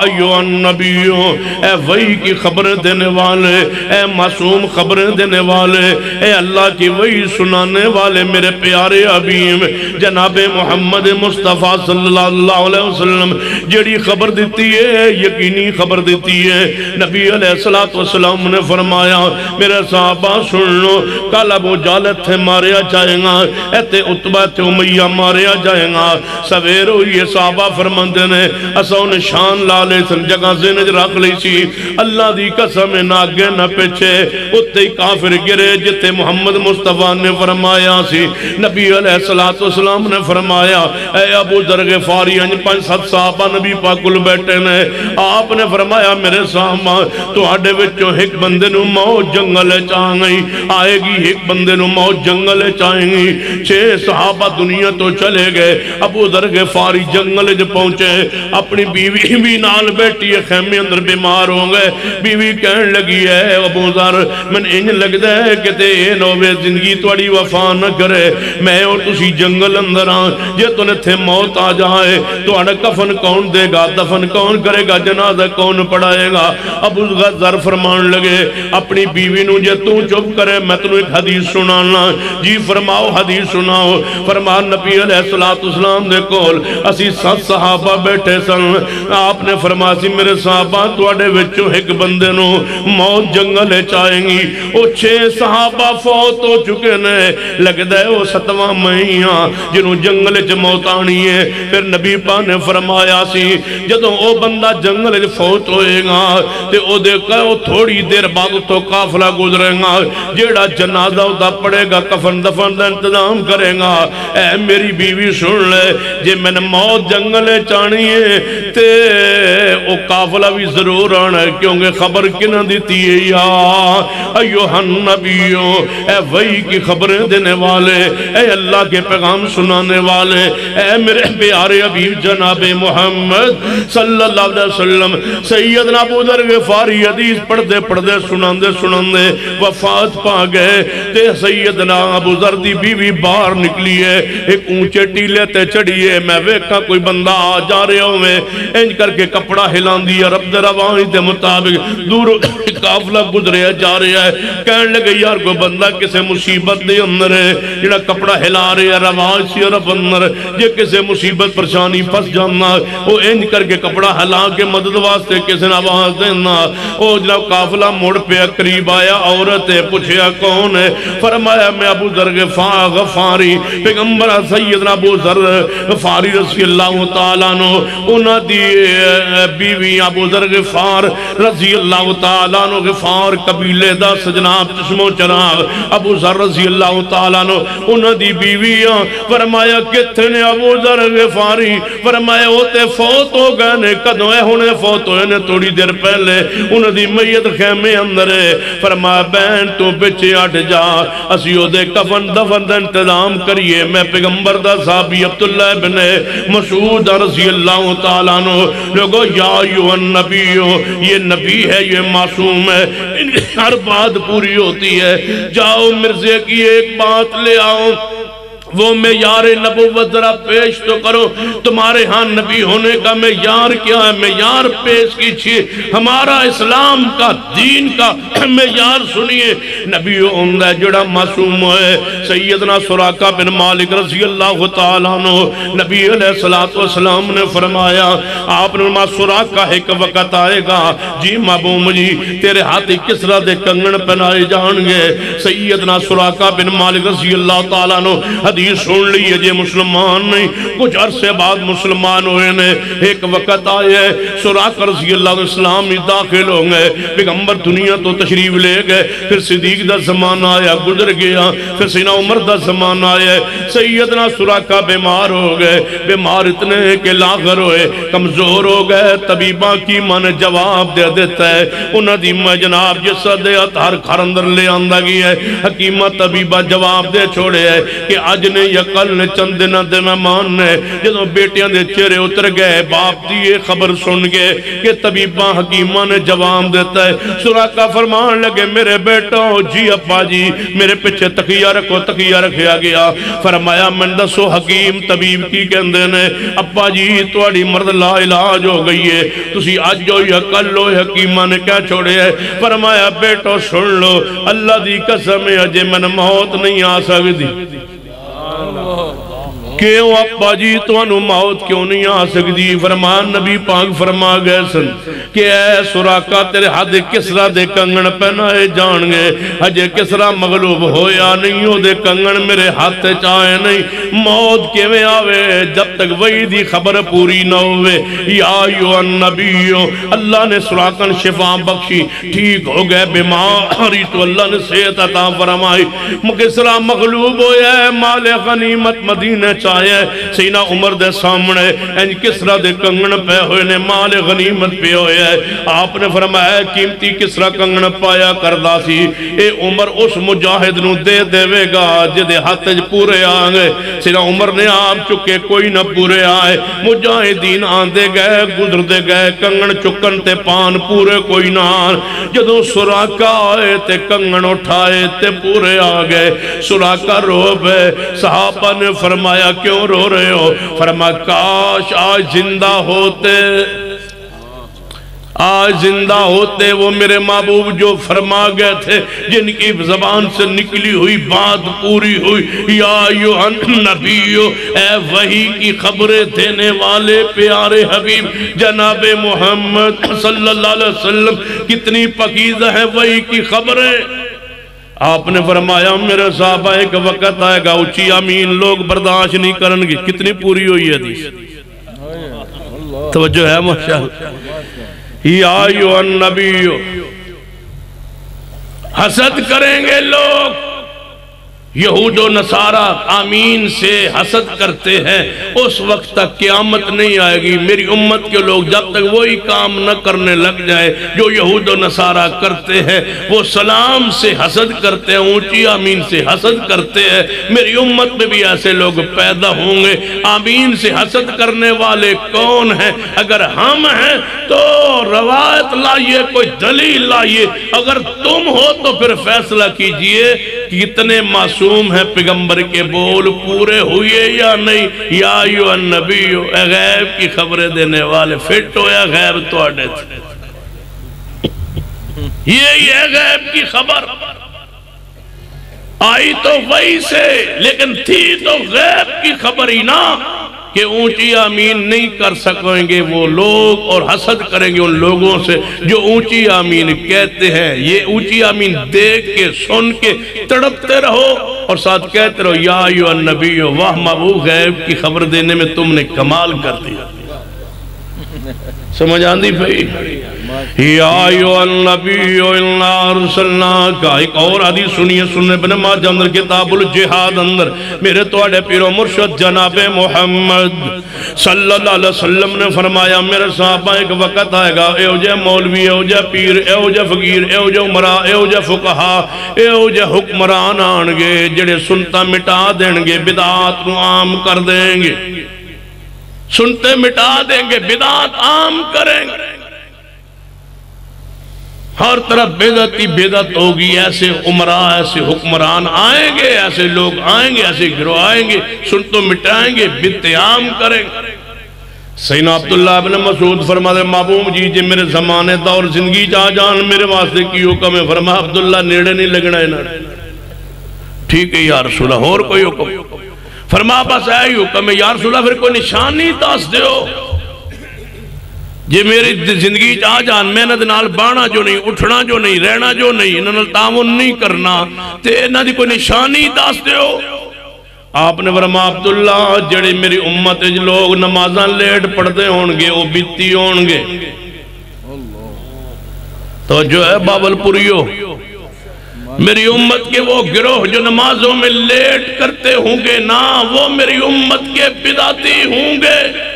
Speaker 4: ایو النبیو، اے وحی کی خبر دینے والے، اے معصوم خبر دینے والے، اے اللہ کی وحی سنانے والے میرے پیارے عبیم جناب محمد مصطفیٰ صلی اللہ علیہ وسلم جڑی خبر دیتی ہے، یقینی خبر دیتی ہے۔ نبی علیہ السلام نے فرمایا، میرے صحابہ سن لو کل ابو جالت تھے ماریا جائیں گا، ایتے اتبہ تھے امیہ ماریا جائیں گا۔ سویر ہوئی صحابہ فرمندے نے، اسا انہیں شان لالے سن جگہ زینج رکھ لی سی۔ اللہ دی قسم نہ آگے نہ پیچھے، اتے کافر گرے جتے محمد مصطفیٰ نے فرمایا سی۔ نبی علیہ السلام نے فرمایا، اے ابو درگ فاری انج پانچ ست صحابہ نبی پاکل بیٹھے نے۔ آپ نے فرمایا، میرے صحابہ تو آڈے وچوں ایک بندے نو موت جنگل جنگل چاہیں گئی آئے گی ایک بندے نو موت جنگل چاہیں گی چھے صحابہ دنیا تو چلے گئے۔ ابو درگ فاری جنگل جو پہنچے۔ اپنی بیوی بھی نال بیٹی ہے، خیمے اندر بیمار ہو گئے۔ بیوی کہن لگی ہے، ابو در من انج لگ دے کہ تے اے نوے زندگی توڑی وفا نہ کرے۔ میں اور تسی جنگل اندر آن یہ تو نے تھے موت آ جائے تو اڑا کفن کون دے گا؟ دفن کون کرے گا؟ جنازہ کون پڑھائے گا؟ ابو ذر فرمان لگے، اپنی بیوی نو جے تو چپ کرے، میں تنو ایک حدیث سنانا۔ جی فرماؤ، حدیث سناؤ۔ فرمان نبی علیہ السلام دے کول، اسی ست صحابہ بیٹھے سن۔ آپ نے فرما سی، میرے صحابہ توڑے وچو ایک بندے نو موت جنگلے چاہیں گی۔ او چھے صحابہ فوت ہو چکے نے۔ لگ دے او ستواں مہیاں جنہوں جنگلے چ موت آنی ہے۔ پھر نبی پا نے فرمایا سی، جدوں او بندہ جنگلے فوت ہوئے گا، تے او دیکھا او تھوڑی دیر بعد تو کافلہ گزرے گا جیڑا جنازہ دا پڑے گا، کفن دفن دا انتظام کرے گا۔ اے میری بیوی سن لے، جے میں نے موت جنگلے چانی ہے، تے او کافلہ بھی ضرور آنا ہے۔ کیونکہ خبر کنہ دیتی ہے یا ایوہ نبیوں اے وہی کی خبریں دینے والے، اے اللہ کے پیغام سنانے والے۔ اے میرے پیارے حبیب جناب محمد صلی اللہ علیہ وسلم، سیدنا ابو ذر غفاری حدیث پڑھ دے پڑھ دے سنان دے سنان دے وفات پا گئے تے سیدنا ابو ذر دی بیوی باہر نکلی ہے، ایک اونچے ٹیلے تے چڑھی ہے۔ میں ویکھا کوئی بندہ آ جا رہے ہوں انج کر کے کپڑا ہلان دیا رب دے روانی دے مطابق دور کافلہ گزرے جا رہے ہے۔ کہنے لگے، یار کوئی بندہ کسے مصیبت دے اندر ہے، جڑا کپڑا ہلا رہے ہے روان سی رب اندر۔ جے کسے مصیبت پرشانی پس جانا وہ انج کر کے کپڑا ہلا کے مدد واسطے کسے نواز دینا او جناب کافلہ موڑ پہ قریب آیا عورت ہے، پوچھیا کون ہے؟ فرمایا، میں ابو ذر غفاری، پیغمبر سیدنا ابو ذر غفاری رضی اللہ تعالیٰ نو انہ دی بیوی ابو ذر غفار رضی اللہ تعالیٰ نو غفار قبیلے دا سجناب چشم و چراغ ابو ذر رضی اللہ تعالیٰ نو انہ دی بیوی فرمایا کتنے ابو ذر غفاری؟ فرمایا ہوتے فوت ہو گئے نے، کدوں اے ہونے فوت ہوئے نے توڑی دیر پہلے انہ دی میت خیمے اندر فرمایا فرمایا بین تو بچے اٹھ جا، اسی او دے کفن دفن دا انتظام کریے. میں پیغمبر دا صحابی عبداللہ بن مسعود رضی اللہ تعالیٰ عنہ، لوگو، یا ایوہ النبیو، یہ نبی ہے، یہ معصوم ہے ہر بات پوری ہوتی ہے۔ جاؤ مرزے کی ایک بات لے آؤ۔ وہ معیار نبوت ذرا پیش تو کرو۔ تمہارے ہاں نبی ہونے کا معیار کیا ہے؟ معیار پیش کیجیے۔ ہمارا اسلام کا، دین کا معیار سنیے۔ نبی عمدہ جڑا معصوم ہے سیدنا سراقہ بن مالک رضی اللہ تعالیٰ عنہ نبی علیہ السلام نے فرمایا، آپ نے فرمایا، سراقہ ایک وقت آئے گا۔ جی محبوم جی تیرے ہاتھی کس طرح دے کنگن پہنائے جان گے؟ سیدنا سراقہ بن مالک رضی اللہ تعالیٰ عنہ حدیث حدیث سن لیے جے جی مسلمان نہیں۔ کچھ عرصے بعد مسلمان ہوئے نے۔ ایک وقت آئے سراق رضی اللہ علیہ السلام ہی داخل ہوں گے۔ پیغمبر دنیا تو تشریف لے گئے۔ پھر صدیق دا زمان آیا، گزر گیا۔ پھر سینہ عمر دا زمان آیا۔ سیدنا سراقہ بیمار ہو گئے۔ بیمار اتنے ہیں کہ لاغر ہوئے۔ کمزور ہو گئے۔ طبیبہ کی من جواب دے دیتا ہے۔ انہاں دی میں جناب جسا دے ہر گھر اندر لے آندہ گئی ہے۔ حکیمہ طبیبہ جواب دے چھوڑے ہے کہ آج نے یا کل نے چند دنہ دے مہمان نے جدوں بیٹیاں دے چہرے اتر گئے، باپ دی یہ خبر سن گئے کہ طبیبہ حکیمہ نے جواب دیتا ہے۔ سراقہ فرمان لگے، میرے بیٹوں جی اپا جی میرے پچھے تقیہ رکھو، تقیہ رکھیا گیا۔ فرمایا، من دسو حکیم طبیب کی کہندے نے اپا جی توڑی مرد لا علاج ہو گئی ہے۔ تسی آج جو یا کل لو حکیمہ نے کیا چھوڑے ہے؟ فرمایا، بیٹو، سن لو۔ اللہ دی قسم ہے، اجے من موت نہیں آ سکتی کیوں اپا جی تو انو موت کیوں نہیں آ سکتی فرمان نبی پاک فرما گئے سن کہ اے سراکہ تیرے حد کسرا دے کنگن پہنائے جان گے۔ ہجے کسرا مغلوب ہویا نہیں ہو دے کنگن میرے ہاتھ چاہے نہیں۔ موت کے میں آوے؟ جب تک وہی دی خبر پوری نہ ہوئے یا ایو النبیو، اللہ نے سراکن شفا بخشی۔ ٹھیک ہو گئے بیماری تو اللہ نے صحت عطا فرمائی۔ مکسرا مغلوب ہویا ہے مال غنیمت مدینہ چاہے آیا ہے۔ سینہ عمر دے سامنے انج کسرا دے کنگن پہ ہوئے نے، مال غنیمت پہ ہوئے ہے۔ آپ نے فرمایا قیمتی کسرا کنگن پایا کردہ سی۔ اے عمر اس مجاہد نو دے دے وے گا جدے ہاتھ پورے آنگے سینہ عمر نے آپ چکے کوئی نہ پورے آئے۔ مجاہدین آن دے گئے گزر دے گئے، کنگن چکن تے پان پورے کوئی نہ آن۔ جدو سراکہ آئے تے کنگن اٹھائے تے پورے آگئے سراکہ روب ہے۔ صحابہ نے فرمایا کیوں رو رہے ہو؟ فرما، کاش آج زندہ ہوتے۔ آج زندہ ہوتے وہ میرے محبوب جو فرما گئے تھے، جن کی زبان سے نکلی ہوئی بات پوری ہوئی۔ یا یوہن نبیو اے وہی کی خبریں دینے والے پیارے حبیب، جناب محمد صلی اللہ علیہ وسلم، کتنی پکیزہ ہے وہی کی خبریں۔ آپ نے فرمایا، میرے صحابہ، ایک وقت آئے گا اچھی امین لوگ برداشت نہیں کرنگی کتنی پوری ہوئی ہے حدیث؟ توجہ ہے ماشاءاللہ یا ایوہ النبیو، حسد کریں گے لوگ۔ یہود و نصارہ آمین سے حسد کرتے ہیں۔ اس وقت تک قیامت نہیں آئے گی۔ میری امت کے لوگ جب تک وہی کام نہ کرنے لگ جائے جو یہود و نصارہ کرتے ہیں، وہ سلام سے حسد کرتے ہیں، اونچی آمین سے حسد کرتے ہیں۔ میری امت میں بھی ایسے لوگ پیدا ہوں گے۔ آمین سے حسد کرنے والے کون ہیں؟ اگر ہم ہیں تو روایت لائیے، کوئی دلیل لائیے۔ اگر تم ہو تو پھر فیصلہ کیجیے کتنے معصوم ہیں پیغمبر کے بول پورے ہوئے یا نہیں؟ یا ایو النبیو، اے غیب کی خبریں دینے والے، فٹ ہو یا غیب تھے؟ یہ یہ غیب کی خبر۔ آئی تو وہی سے، لیکن تھی تو غیب کی خبر ہی نہ کہ اونچی آمین نہیں کر سکیں گے، وہ لوگ اور حسد کریں گے ان لوگوں سے جو اونچی آمین کہتے ہیں۔ یہ اونچی آمین دیکھ کے، سن کے تڑپتے رہو اور ساتھ کہتے رہو، یا ایو النبی واہ مبو غیب کی خبر دینے میں تم نے کمال کر دیا۔ سمجھ آندی پئی یا ایو النبی انا ارسلنا کا۔ ایک اور حدیث سنیے، سننے بن ماجہ اندر، کتاب الجہاد اندر۔ میرے توڑے پیرو مرشد جناب محمد صلی اللہ علیہ وسلم نے فرمایا، میرے صحابہ، ایک وقت آئے گا۔ اے جے مولوی، اے جے پیر، اے جے فقیر، اے جے عمرہ اے جے فقہا، اے جے حکمران آنگے، جڑے سنتا مٹا دینگے، بدعات نو عام کر دیں گے سنتے مٹا دیں گے بدعات عام کریں گے۔ ہر طرف بیدتی بیدت ہوگی، ایسے عمرہ ایسے حکمران آئیں گے، ایسے لوگ آئیں گے، ایسے گروہ آئیں گے سنتو مٹائیں گے بدعام کریں گے۔ سینا عبداللہ ابن مسعود فرما دے محبوب جی جی میرے زمانے دور زندگی جا جان میرے واسطے کی حکم ہے؟ فرما عبداللہ نیڑے نہیں لگنا ہے نا ٹھیک ہے یا رسول اللہ اور کوئی حکم؟ فرما بس ہے ہی حکم ہے، یا رسول اللہ، پھر کوئی نشانی تاس دیو۔ جی میری زندگی جا جان، محنت نال بانا جو نہیں، اٹھنا جو نہیں، رہنا جو نہیں انہوں نے تعاون نہیں کرنا، تے انہوں دی کوئی نشانی داس دیو۔ آپ نے فرما عبداللہ، جڑے میری امت اج لوگ نمازاں لیٹ پڑھتے ہونگے وہ بیتی ہونگے تو جو ہے، بابل پوریو۔ میری امت کے وہ گروہ جو نمازوں میں لیٹ کرتے ہوں گے نا وہ میری امت کے بداتی ہوں گے۔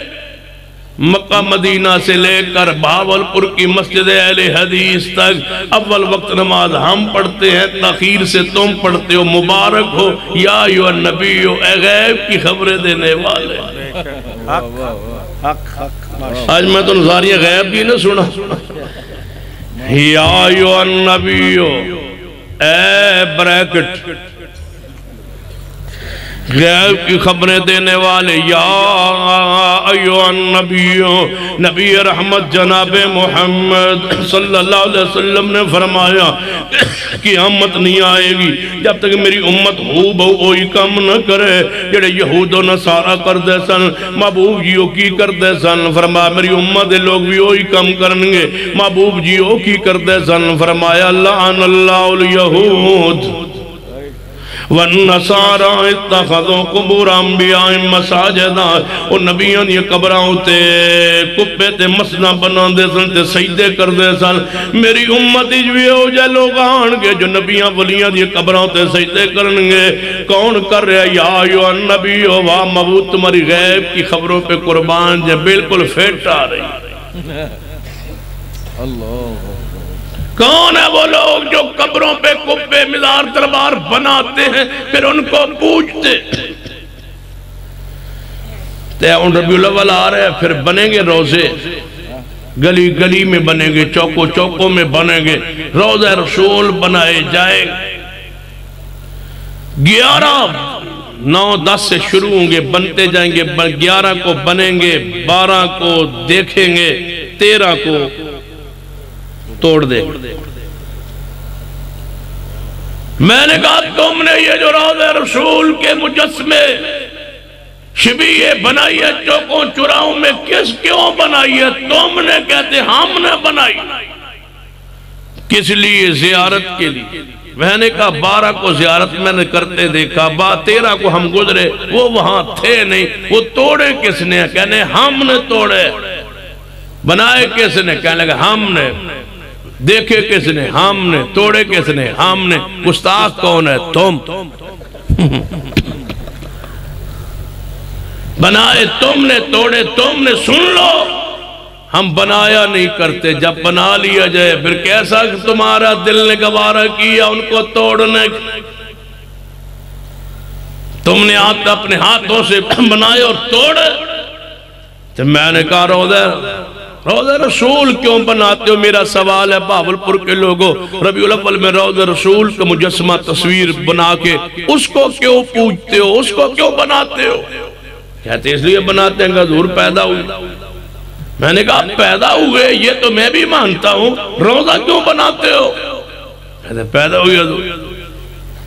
Speaker 4: مکہ مدینہ سے لے کر باولپور کی مسجد اہل حدیث تک اول وقت نماز ہم پڑھتے ہیں تاخیر سے تم پڑھتے ہو مبارک ہو۔ یا یو نبی ہو اے غیب کی خبریں دینے والے۔ آج میں تو نظاری غیب بھی نہ سنا۔ یا یو نبی ہو اے بریکٹ غیب کی خبریں دینے والے، یا ایو النبیو نبی رحمت جناب محمد صلی اللہ علیہ وسلم نے فرمایا کہ امت نہیں آئے گی، جب تک میری امت ہو بہو اوئی کم نہ کرے، جڑے یہود و نصارہ کر دے سن، محبوب جیو کی کر دے سن فرمایا میری امت لوگ بھی اوئی کم کرنگے محبوب جیو کی کر دے سن، فرمایا، لعن اللہ الیہود۔ والنصارى اتخذوا قبور انبیاء مساجدہ اور نبیان یہ قبران تے کپے تے مسنا بنا دے سن تے سجدے کر دے سن۔ میری امت اجوی ہو جائے لوگ آنگے جو نبیان ولیان یہ قبران تے سجدے کرنگے کون کر رہے یا یو نبی ہو واہ مبود تمہاری غیب کی خبروں پہ قربان جے بالکل فیٹ آ رہی۔
Speaker 1: اللہ۔
Speaker 4: کون ہے وہ لوگ جو قبروں پہ کبے مزار دربار بناتے ہیں، پھر ان کو پوچھتے ان ربی الاول آ رہے ہیں، پھر بنیں گے روزے۔ گلی گلی میں بنیں گے، چوکو چوکو میں بنیں گے۔ روزہ رسول بنائے جائیں گیارہ، نو، دس سے شروع ہوں گے، بنتے جائیں گے گیارہ کو بنیں گے، بارہ کو دیکھیں گے، تیرہ کو توڑ دے۔ میں نے کہا تم نے یہ جو روز رسول کے مجسمے، شبیہ بنائی ہے، چوکوں چراؤں میں کس کیوں بنائی ہے؟ تم نے کہتے، ہم نے بنائی۔ کس لیے؟ زیارت کے لیے۔ میں نے کہا، بارہ کو زیارت میں نے کرتے دیکھا، با تیرہ کو ہم گزرے، وہ وہاں تھے نہیں۔ وہ توڑے کس نے؟ کہنے، ہم نے توڑے۔ بنائے کس نے؟ کہنے لگا ہم نے۔ دیکھے کس نے؟ ہم نے، توڑے کس نے؟ ہم نے۔ گستاخ کون ہے؟ تم۔ بنائے تم نے، توڑے تم نے، سن لو۔ ہم بنایا نہیں کرتے۔ جب بنا لیا جائے، پھر کیسا تمہارا دل نے گوارا کیا ان کو توڑنے؟ تم نے آتا اپنے ہاتھوں سے بنائے اور توڑے۔ تو میں نے کہا رو دے روز رسول کیوں بناتے ہو؟ میرا سوال ہے باولپور کے لوگوں۔ ربیع الاول میں روز رسول کا مجسمہ تصویر بنا کے اس کو کیوں پوچھتے ہو؟ اس کو کیوں بناتے ہو؟ کہتے اس لیے بناتے ہیں کہ حضور پیدا ہوئی میں نے کہا پیدا ہوئے، یہ تو میں بھی مانتا ہوں۔ روزہ کیوں بناتے ہو؟ کہتے پیدا ہوئی حضور۔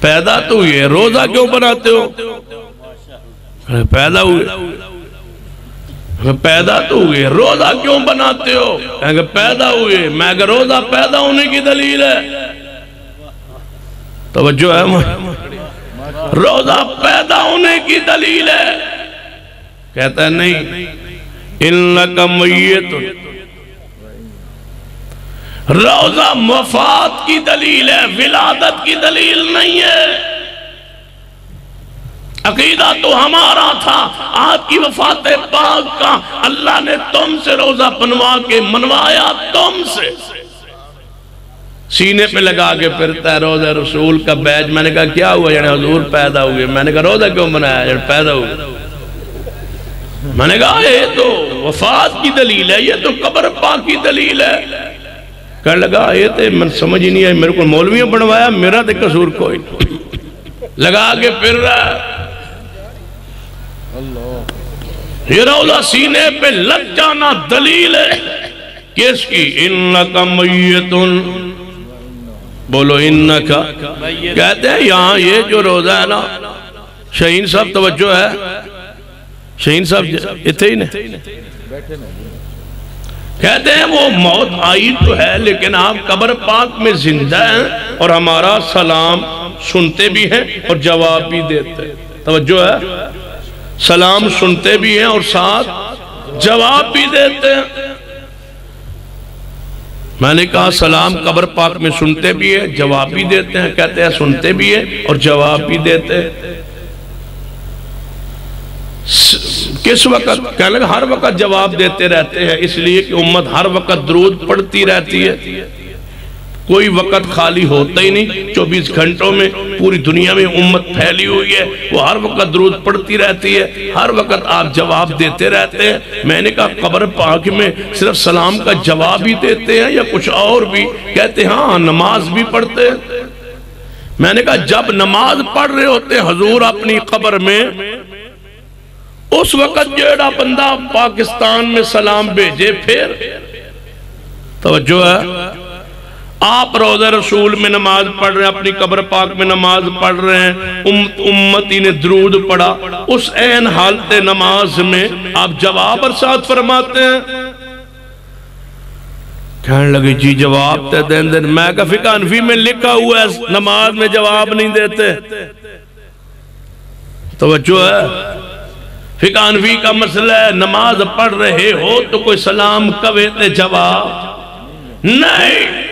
Speaker 4: پیدا تو ہوئی ہے روزہ کیوں بناتے ہو؟ پیدا ہوئے۔ پیدا تو ہوئے، روزہ کیوں بناتے ہو؟ کہ پیدا ہوئے، میں کہ روزہ پیدا ہونے کی دلیل ہے۔ توجہ ہے روزہ پیدا ہونے کی دلیل ہے۔ کہتا ہے نہیں، انکا میت۔ روزہ مفاد کی دلیل ہے، ولادت کی دلیل نہیں ہے۔ عقیدہ تو ہمارا تھا۔ آپ کی وفات پاک کا اللہ نے تم سے روزہ بنوا کے منوایا تم سے۔ سینے پہ لگا کے پھرتا ہے روزہ رسول کا بیج۔ میں نے کہا، کیا ہوا؟ یعنی حضور پیدا ہوئے۔ میں نے کہا، روزہ کیوں بنایا؟ یعنی پیدا ہوئے۔ میں نے کہا یہ تو وفات کی دلیل ہے، یہ تو قبر پاک کی دلیل ہے۔ کہنے لگا یہ تو من سمجھ ہی نہیں آئی۔ میرے کو مولویوں بنوایا، میرا تو قصور کوئی۔ لگا کے پھر رہا ہے یہ روزہ سینے پہ لگ جانا دلیل ہے کس کی انکا میتن بولو انکا کہتے ہیں یہاں یہ جو روزہ ہے نا، شہین صاحب توجہ ہے۔ شہین صاحب اتھے ہی نہیں کہتے ہیں وہ موت آئی تو ہے، لیکن آپ قبر پاک میں زندہ ہیں اور ہمارا سلام سنتے بھی ہیں اور جواب بھی دیتے ہیں۔ توجہ ہے۔ سلام سنتے بھی ہیں اور ساتھ جواب بھی دیتے ہیں۔ میں نے کہا سلام قبر پاک میں سنتے بھی ہیں، جواب بھی دیتے ہیں، کہتے ہیں سنتے بھی ہیں اور جواب بھی دیتے ہیں۔ کس وقت؟ کہنے لگا ہر وقت جواب دیتے رہتے ہیں، اس لیے کہ امت ہر وقت درود پڑھتی رہتی ہے۔ کوئی وقت خالی ہوتا ہی نہیں۔ چوبیس گھنٹوں میں پوری دنیا میں امت پھیلی ہوئی ہے۔ وہ ہر وقت درود پڑھتی رہتی ہے۔ ہر وقت آپ جواب دیتے رہتے ہیں۔ میں نے کہا قبر پاک میں صرف سلام کا جواب ہی دیتے ہیں یا کچھ اور بھی؟ کہتے ہیں ہاں نماز بھی پڑھتے ہیں۔ میں نے کہا، جب نماز پڑھ رہے ہوتے حضور اپنی قبر میں، اس وقت جیڑا بندہ پاکستان میں سلام بھیجے پھر، توجہ ہے۔ آپ روزہ رسول میں نماز پڑھ رہے ہیں، اپنی قبر پاک میں نماز پڑھ رہے ہیں امتی نے درود پڑھا۔ اس این حالت نماز میں آپ جواب اور ساتھ فرماتے ہیں۔ کہنے لگے جی جواب تے دین دن میں کہا، فقہ انفی میں لکھا ہوا ہے، نماز میں جواب نہیں دیتے۔ توجہ ہے۔ فقہ انفی کا مسئلہ ہے، نماز پڑھ رہے ہو تو کوئی سلام کویتے جواب نہیں۔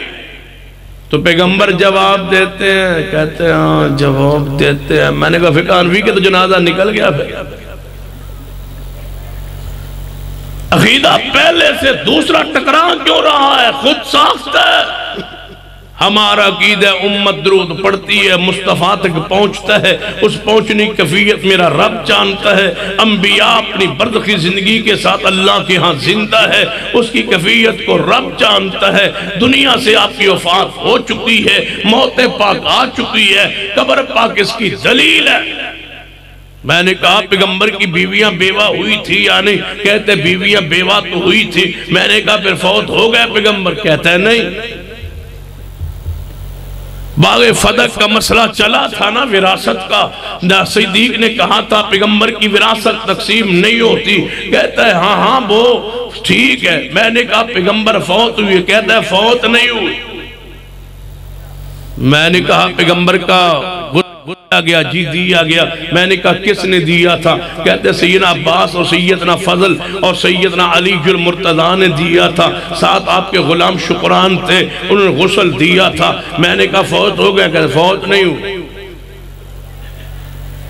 Speaker 4: تو پیغمبر جواب دیتے ہیں، کہتے ہیں ہاں جواب دیتے ہیں۔ میں نے کہا فقہ انفی کے تو جنازہ نکل گیا پھر۔ عقیدہ پہلے سے دوسرا ٹکران کیوں رہا ہے؟ خود ساخت ہے۔ ہمارا عقیدہ امت درود پڑھتی ہے، مصطفیٰ تک پہنچتا ہے، اس پہنچنی کفیت میرا رب جانتا ہے۔ انبیاء اپنی برزخی زندگی کے ساتھ اللہ کے ہاں زندہ ہے، اس کی کفیت کو رب جانتا ہے۔ دنیا سے آپ کی وفات ہو چکی ہے موت پاک آ چکی ہے، قبر پاک اس کی دلیل ہے۔ میں نے کہا، پیغمبر کی بیویاں بیوہ ہوئی تھی یا نہیں کہتے بیویاں بیوہ تو ہوئی تھی۔ میں نے کہا، پھر فوت ہو گئے پیغمبر، کہتا ہے نہیں۔ باغ فدق کا مسئلہ چلا تھا نا وراثت کا۔ صدیق نے کہا تھا پیغمبر کی وراثت تقسیم نہیں ہوتی۔ کہتا ہے ہاں ہاں وہ ٹھیک ہے۔ میں نے کہا پیغمبر فوت ہوئی کہتا ہے، فوت نہیں ہوئی۔ میں نے کہا پیغمبر کا گیا جی دیا گیا۔ میں نے کہا، کس نے دیا تھا؟ کہتے سیدنا عباس اور سیدنا فضل اور سیدنا علی جل مرتضی نے دیا تھا۔ ساتھ آپ کے غلام شکران تھے، انہوں نے غسل دیا تھا۔ میں نے کہا، فوت ہو گیا کہتے فوت نہیں ہوں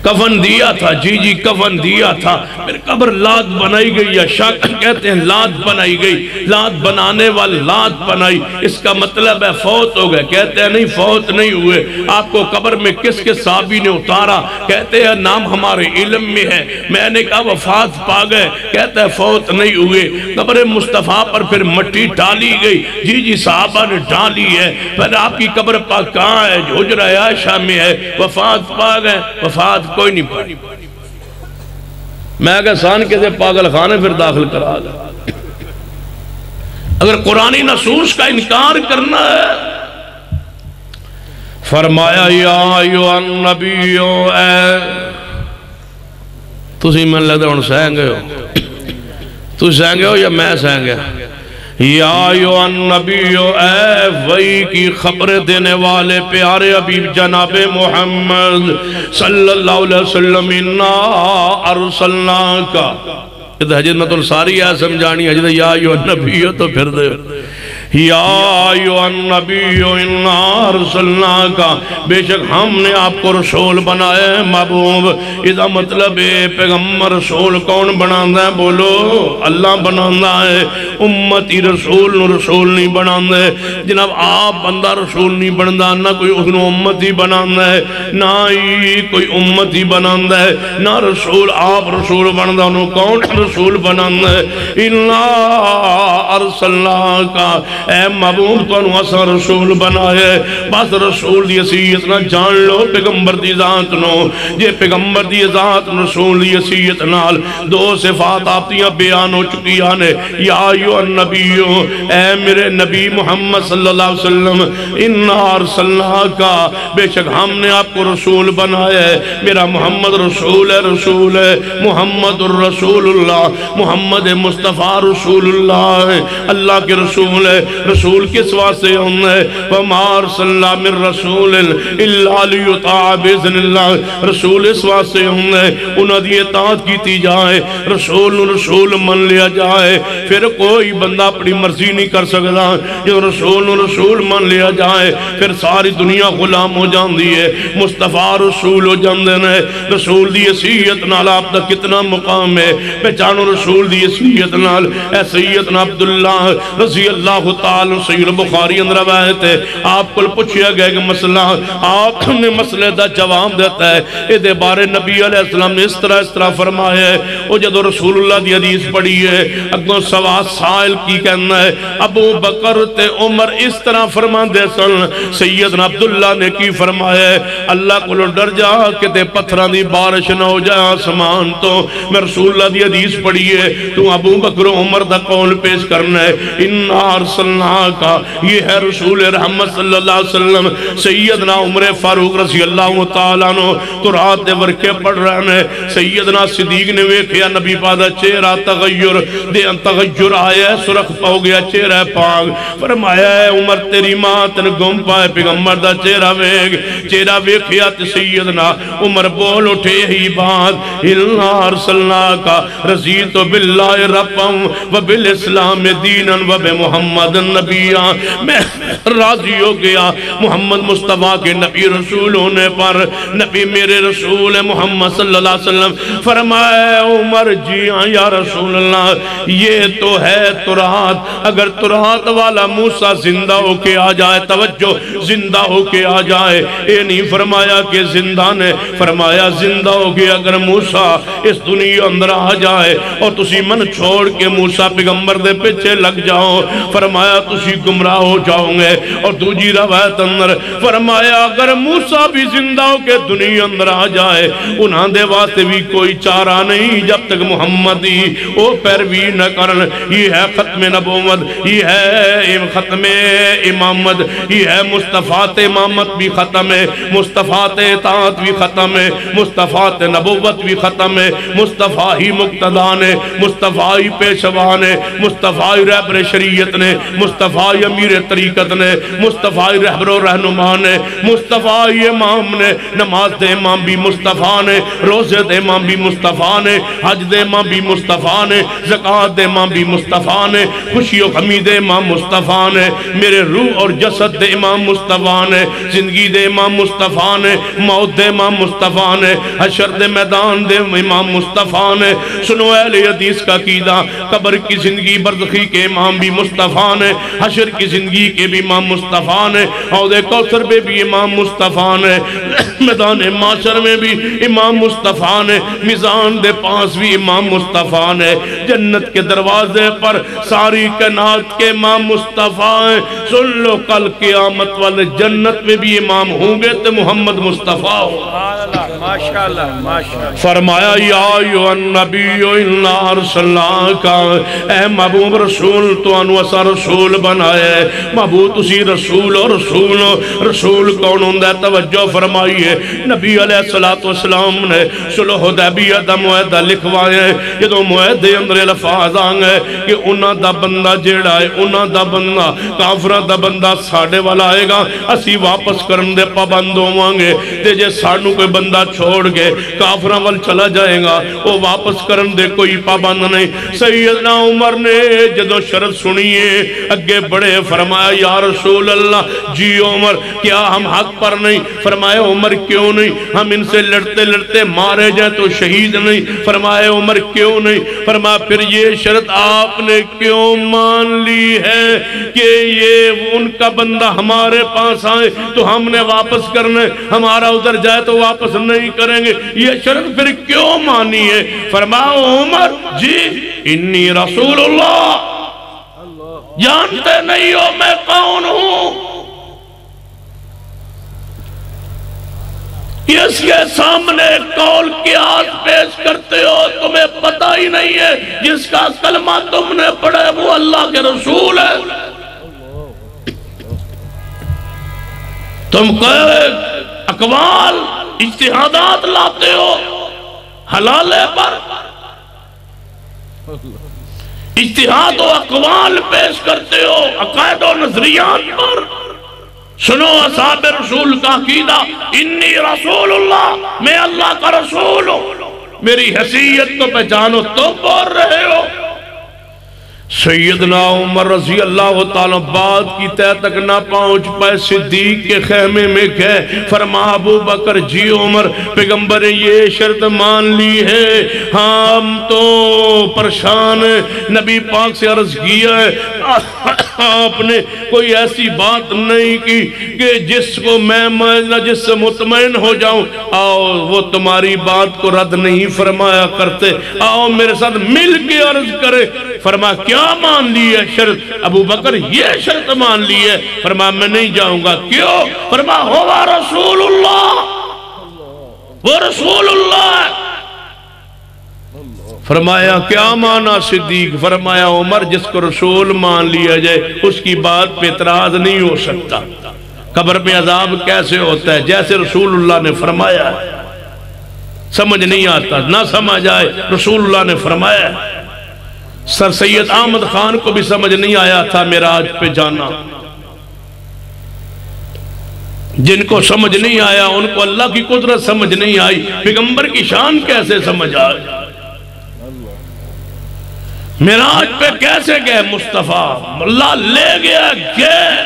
Speaker 4: کفن دیا تھا جی جی کفن دیا تھا۔ پھر قبر لات بنائی گئی یا شک کہتے ہیں لات بنائی گئی۔ لات بنانے والی لات بنائی۔ اس کا مطلب ہے فوت ہو گئے۔ کہتے ہیں نہیں، فوت نہیں ہوئے۔ آپ کو قبر میں کس کے صحابی نے اتارا؟ کہتے ہیں نام ہمارے علم میں ہے۔ میں نے کہا وفات پا گئے۔ کہتے ہیں فوت نہیں ہوئے۔ قبر مصطفیٰ پر پھر مٹی ڈالی گئی۔ جی جی صحابہ نے ڈالی ہے۔ پھر آپ کی قبر پاک کہاں ہے؟ حجرہ عائشہ میں ہے۔ وفات پا گئے۔ وفات کوئی نہیں پڑی میں اگر سان کے دے پاگل خانے پھر داخل کرا گا اگر قرآنی نصوص کا انکار کرنا ہے۔ فرمایا، یا ایو النبیو، اے۔ تسی من لگتا ہوں سہنگے ہو۔ تو سہنگے ہو یا میں سہنگے ہاں؟ یا ایو النبیو، اے وئی کی خبر دینے والے پیارے عبیب جناب محمد صلی اللہ علیہ وسلم، انا ارسلنا کا یہ حجد میں تو ساری ہے سمجھانی حجد یا ایو النبیو تو پھر دے۔ یا ایوہ النبی، انا ارسلنا کا بے شک ہم نے آپ کو رسول بنایا ہے محبوب۔ اذا مطلب ہے پیغمبر، رسول کون بنانا ہے؟ بولو، اللہ بنانا ہے۔ امتی رسول نو رسول نہیں بنانا ہے۔ جناب، آپ بندہ رسول نہیں بندا، نہ کوئی اس امتی بنانا ہے، نہ ہی کوئی امتی بنانا ہے۔ نہ رسول آپ رسول بندا انہوں کون رسول بنانا ہے؟ انا ارسلنا کا اے محبوب تو انہوں اسا رسول بنایا ہے بس رسول دی حیثیت نہ جان لو، پیغمبر دی ذات نو۔ جے پیغمبر دی ذات، رسول دی حیثیت نال دو صفات آپ دیاں بیان ہو چکی آنے یا ایو النبیو، اے میرے نبی محمد صلی اللہ علیہ وسلم، انا ارسلنا کا بے شک ہم نے آپ کو رسول بنایا ہے میرا محمد رسول ہے رسول ہے۔ محمد الرسول اللہ، محمد مصطفیٰ رسول اللہ ہے۔ اللہ کے رسول ہے۔ رسول کس واسطے ہم ہے وَمَا صلی اللہ من رسول اللہ لیطاع بِذن اللہ رسول اس واسطے ہم ہے انہاں دی اطاعت کیتی جائے، رسول رسول من لیا جائے۔ پھر کوئی بندہ اپنی مرضی نہیں کر سکتا جو رسول رسول من لیا جائے، پھر ساری دنیا غلام ہو جاندی ہے، مصطفیٰ رسول ہو جاندے ہیں رسول دی حیثیت نال آپ دا کتنا مقام ہے۔ پہچانو رسول دی حیثیت نال اے سیدنا عبداللہ رضی اللہ تعالی سید بخاری اندر روایت ہے۔ آپ کو پوچھیا گیا کہ مسئلہ، آپ نے مسئلے دا جواب دیتا ہے۔ اے دے بارے نبی علیہ السلام نے اس طرح اس طرح فرمایا ہے۔ وہ جدو رسول اللہ دی حدیث پڑھی ہے، اگوں سوا سائل کی کہنا ہے، ابو بکر تے عمر اس طرح فرمان دے سن۔ سیدنا عبداللہ نے کی فرمایا ہے، اللہ کو ڈر جا کہ تے پتھران دی بارش نہ ہو جائے آسمان تو۔ میں رسول اللہ دی حدیث پڑھی ہے، تو ابو بکر عمر دا قول پیش کرنا ہے۔ انا ارسلنا کا، یہ ہے رسول رحمت صلی اللہ علیہ وسلم۔ سیدنا عمر فاروق رضی اللہ تعالیٰ نو تو رات دے ورکے پڑھ رہے ہیں۔ سیدنا صدیق نے ویکھیا، نبی پادا چہرہ تغیر، دے ان تغیر آیا ہے، سرخ پاؤ گیا، چہرہ پاک۔ فرمایا ہے، عمر تیری ماں تن گم پائے پیغمبر دا چہرہ ویگ۔ چہرہ ویکھیا تے سیدنا عمر بول اٹھے ہی بات۔ اللہ ارسلنا کا، رضیت باللہ ربم و بالاسلام دینا و بمحمد نبیاں میں راضی ہو گیا۔ محمد مصطفیٰ کے نبی رسول ہونے پر نبی میرے رسول محمد صلی اللہ علیہ وسلم فرمائے، عمر جی ہاں یا رسول اللہ، یہ تو ہے ترات اگر ترات والا موسیٰ زندہ ہو کے آ جائے، توجہ، زندہ ہو کے آ جائے۔ اے نہیں فرمایا کہ زندہ نے، فرمایا زندہ ہو کے اگر موسیٰ اس دنیا اندر آ جائے اور تسی من چھوڑ کے موسیٰ پیغمبر دے پچھے لگ جاؤ، فرمایا فرمایا، تسی گمراہ ہو جاؤ گے. اور دوجی روایت اندر فرمایا، اگر موسیٰ بھی زندہ ہو کے دنیا اندر آ جائے، انہاں دے واسطے بھی کوئی چارہ نہیں جب تک محمدی او پیروی نہ کرن. یہ ہے ختم نبوت، یہ ہے ختم امامت، یہ ہے مصطفیٰ امامت بھی ختم ہے، مصطفیٰ اطاعت بھی ختم ہے، مصطفیٰ نبوت بھی ختم ہے، مصطفیٰ ہی مقتدان ہے مصطفیٰ ہی پیشوان ہے مصطفیٰ ہی رہبر شریعت نے مصطفیٰ امیر طریقت نے، مصطفیٰ رہبر و رہنما نے، مصطفیٰ امام نے، نماز دے امام بھی مصطفیٰ نے، روزے دے امام بھی مصطفیٰ نے، حج دے امام بھی مصطفیٰ نے زکاة دے امام بھی مصطفیٰ نے، خوشی و غمی دے امام مصطفیٰ نے، میرے روح اور جسد دے امام مصطفیٰ نے، زندگی دے امام مصطفیٰ نے، موت دے امام مصطفیٰ نے، حشر دے میدان دے امام مصطفیٰ نے، سنو اہل حدیث کا قیدہ، قبر کی زندگی برزخی کے امام بھی مصطفیٰ نے حشر کی زندگی کے بھی امام مصطفیٰ نے عہد کوثر پہ بھی امام مصطفیٰ نے میدان معاشر میں بھی امام مصطفیٰ نے میزان دے پاس بھی امام مصطفیٰ نے جنت کے دروازے پر ساری کائنات کے امام مصطفیٰ ہیں۔ سن لو کل قیامت والے جنت میں بھی امام ہوں گے تو محمد مصطفیٰ فرمایا یا ایو النبی انا ارسلنا کا اے محبوب رسول تو انو اسا رسول بنائے. محبوب تسی رسول اور رسول رسول کون ہوں دے توجہ فرمائیے. نبی علیہ السلام نے صلح حدیبیہ دا معاہدہ لکھوائے یہ تو معاہدے اندر لفاظ آنگے کہ انہاں دا بندہ جیڑا ہے، انہاں دا بندہ کافرہ دا بندہ ساڑھے والا آئے گا، اسی واپس کرن دے پابند ہوانگے تے جے ساڑھنو کوئی بندہ چھوڑ گے کافرہ وال چلا جائے گا وہ واپس کرن دے کوئی پابند نہیں۔ سیدنا عمر نے جدو شرط سنیے اگے بڑے فرمایا، یا رسول اللہ جی عمر، کیا ہم حق پر نہیں؟ فرمایا، عمر، کیوں نہیں؟ ہم ان سے لڑتے لڑتے مارے جائیں تو شہید نہیں۔ فرمایا، عمر، کیوں نہیں؟ فرمایا، پھر یہ شرط آپ نے کیوں مان لی ہے کہ یہ ان کا بندہ ہمارے پاس آئے تو ہم نے واپس کرنے ہمارا ادھر جائے تو واپس نہیں کریں گے۔ یہ شرط پھر کیوں مانی ہے؟ فرمایا، عمر جی انی رسول اللہ۔ جانتے نہیں ہو میں کون ہوں؟ اس کے سامنے کول کی آج پیش کرتے ہو، تمہیں پتہ ہی نہیں ہے، جس کا کلمہ تم نے پڑھے وہ اللہ کے رسول ہے۔ تم کہے اقوال، اجتہادات لاتے ہو حلالے پر؟ اجتہاد و اقوال پیش کرتے ہو، عقائد و نظریات پر۔ سنو اصحاب رسول کا عقیدہ، انی رسول اللہ، میں اللہ کا رسول ہوں۔ میری حیثیت کو پہچانو تو بول رہے ہو۔ سیدنا عمر رضی اللہ تعالیٰ بات کی تہ تک نہ پہنچ پائے، صدیق کے خیمے میں گئے۔ فرما، ابو بکر جی عمر، پیغمبر نے یہ شرط مان لی ہے۔ ہم تو پریشان نبی پاک سے عرض کیا ہے۔ آپ نے کوئی ایسی بات نہیں کی کہ جس کو میں نہ، جس سے مطمئن ہو جاؤں۔ آؤ، وہ تمہاری بات کو رد نہیں فرمایا کرتے۔ آؤ، میرے ساتھ مل کے عرض کرے۔ فرما، کیا مان لی ہے شرط؟ ابو بکر، یہ شرط مان لی ہے۔ فرما، میں نہیں جاؤں گا۔ کیوں؟ فرما، ہوا رسول اللہ۔ وہ رسول اللہ فرمایا، کیا مانا صدیق؟ فرمایا، عمر، جس کو رسول مان لیا جائے، اس کی بات پہ اعتراض نہیں ہو سکتا۔ قبر میں عذاب کیسے ہوتا ہے؟ جیسے رسول اللہ نے فرمایا ہے۔ سمجھ نہیں آتا، نہ سمجھ آئے، رسول اللہ نے فرمایا ہے۔ سر سید احمد خان کو بھی سمجھ نہیں آیا تھا میراج پہ جانا۔ جن کو سمجھ نہیں آیا، ان کو اللہ کی قدرت سمجھ نہیں آئی۔ پیغمبر کی شان کیسے سمجھ آئی؟ میراج پہ کیسے گئے مصطفیٰ؟ اللہ لے گیا، گئے۔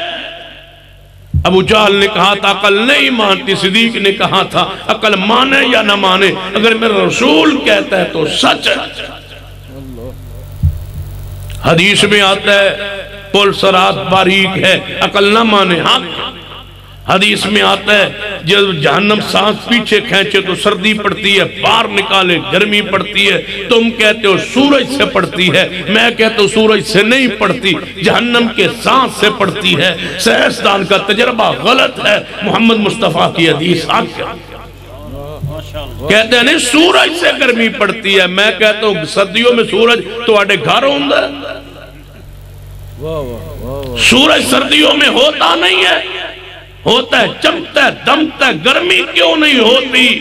Speaker 4: ابو جال نے کہا تھا، عقل نہیں مانتی، صدیق نے کہا تھا، عقل مانے یا نہ مانے۔ اگر میرا رسول کہتا ہے تو سچ۔ ہے حدیث میں آتا ہے پل سرات باریک ہے، عقل نہ مانے۔ حق حدیث میں آتا ہے، جب جہنم سانس پیچھے کھینچے تو سردی پڑتی ہے بار نکالے، گرمی پڑتی ہے۔ تم کہتے ہو سورج سے پڑتی ہے، میں کہتا ہوں سورج سے نہیں پڑتی، جہنم کے سانس سے پڑتی ہے۔ سہستان کا تجربہ غلط ہے، محمد مصطفیٰ کی حدیث آگے۔ کہتے ہیں، نہیں، سورج سے گرمی پڑتی ہے۔ میں کہتا ہوں، سردیوں میں سورج تو آٹے گھر ہوں سورج سردیوں میں ہوتا نہیں ہے۔ ہوتا ہے چمتا ہے دمتا ہے۔ گرمی کیوں نہیں ہوتی؟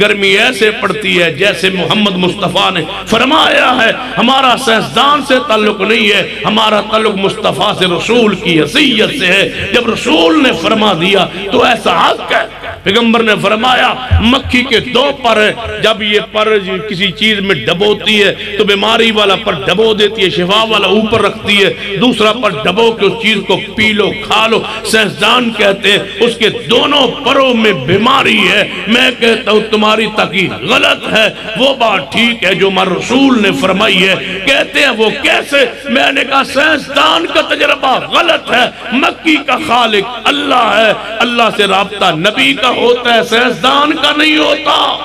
Speaker 4: گرمی ایسے پڑتی ہے جیسے محمد مصطفیٰ نے فرمایا ہے۔ ہمارا سہزدان سے تعلق نہیں ہے۔ ہمارا تعلق مصطفیٰ سے، رسول کی حسیت سے ہے۔ جب رسول نے فرما دیا تو ایسا حق ہے۔ پیغمبر نے فرمایا، مکھی کے دو پر ہے، جب یہ پر جی کسی چیز میں ڈبوتی ہے، تو بیماری والا پر ڈبو دیتی ہے، شفا والا اوپر رکھتی ہے، دوسرا پر ڈبو کے اس چیز کو پی لو، کھا لو۔ سہزدان کہتے ہیں، اس کے دونوں پروں میں بیماری ہے۔ میں کہتا ہوں، تمہاری تقید غلط ہے۔ وہ بات ٹھیک ہے جو مر رسول نے فرمائی ہے۔ کہتے ہیں، وہ کیسے؟ میں نے کہا سینسدان کا تجربہ غلط ہے۔ مکی کا خالق اللہ ہے۔ اللہ سے رابطہ نبی کا ہوتا ہے؟ سینسدان کا نہیں ہوتا۔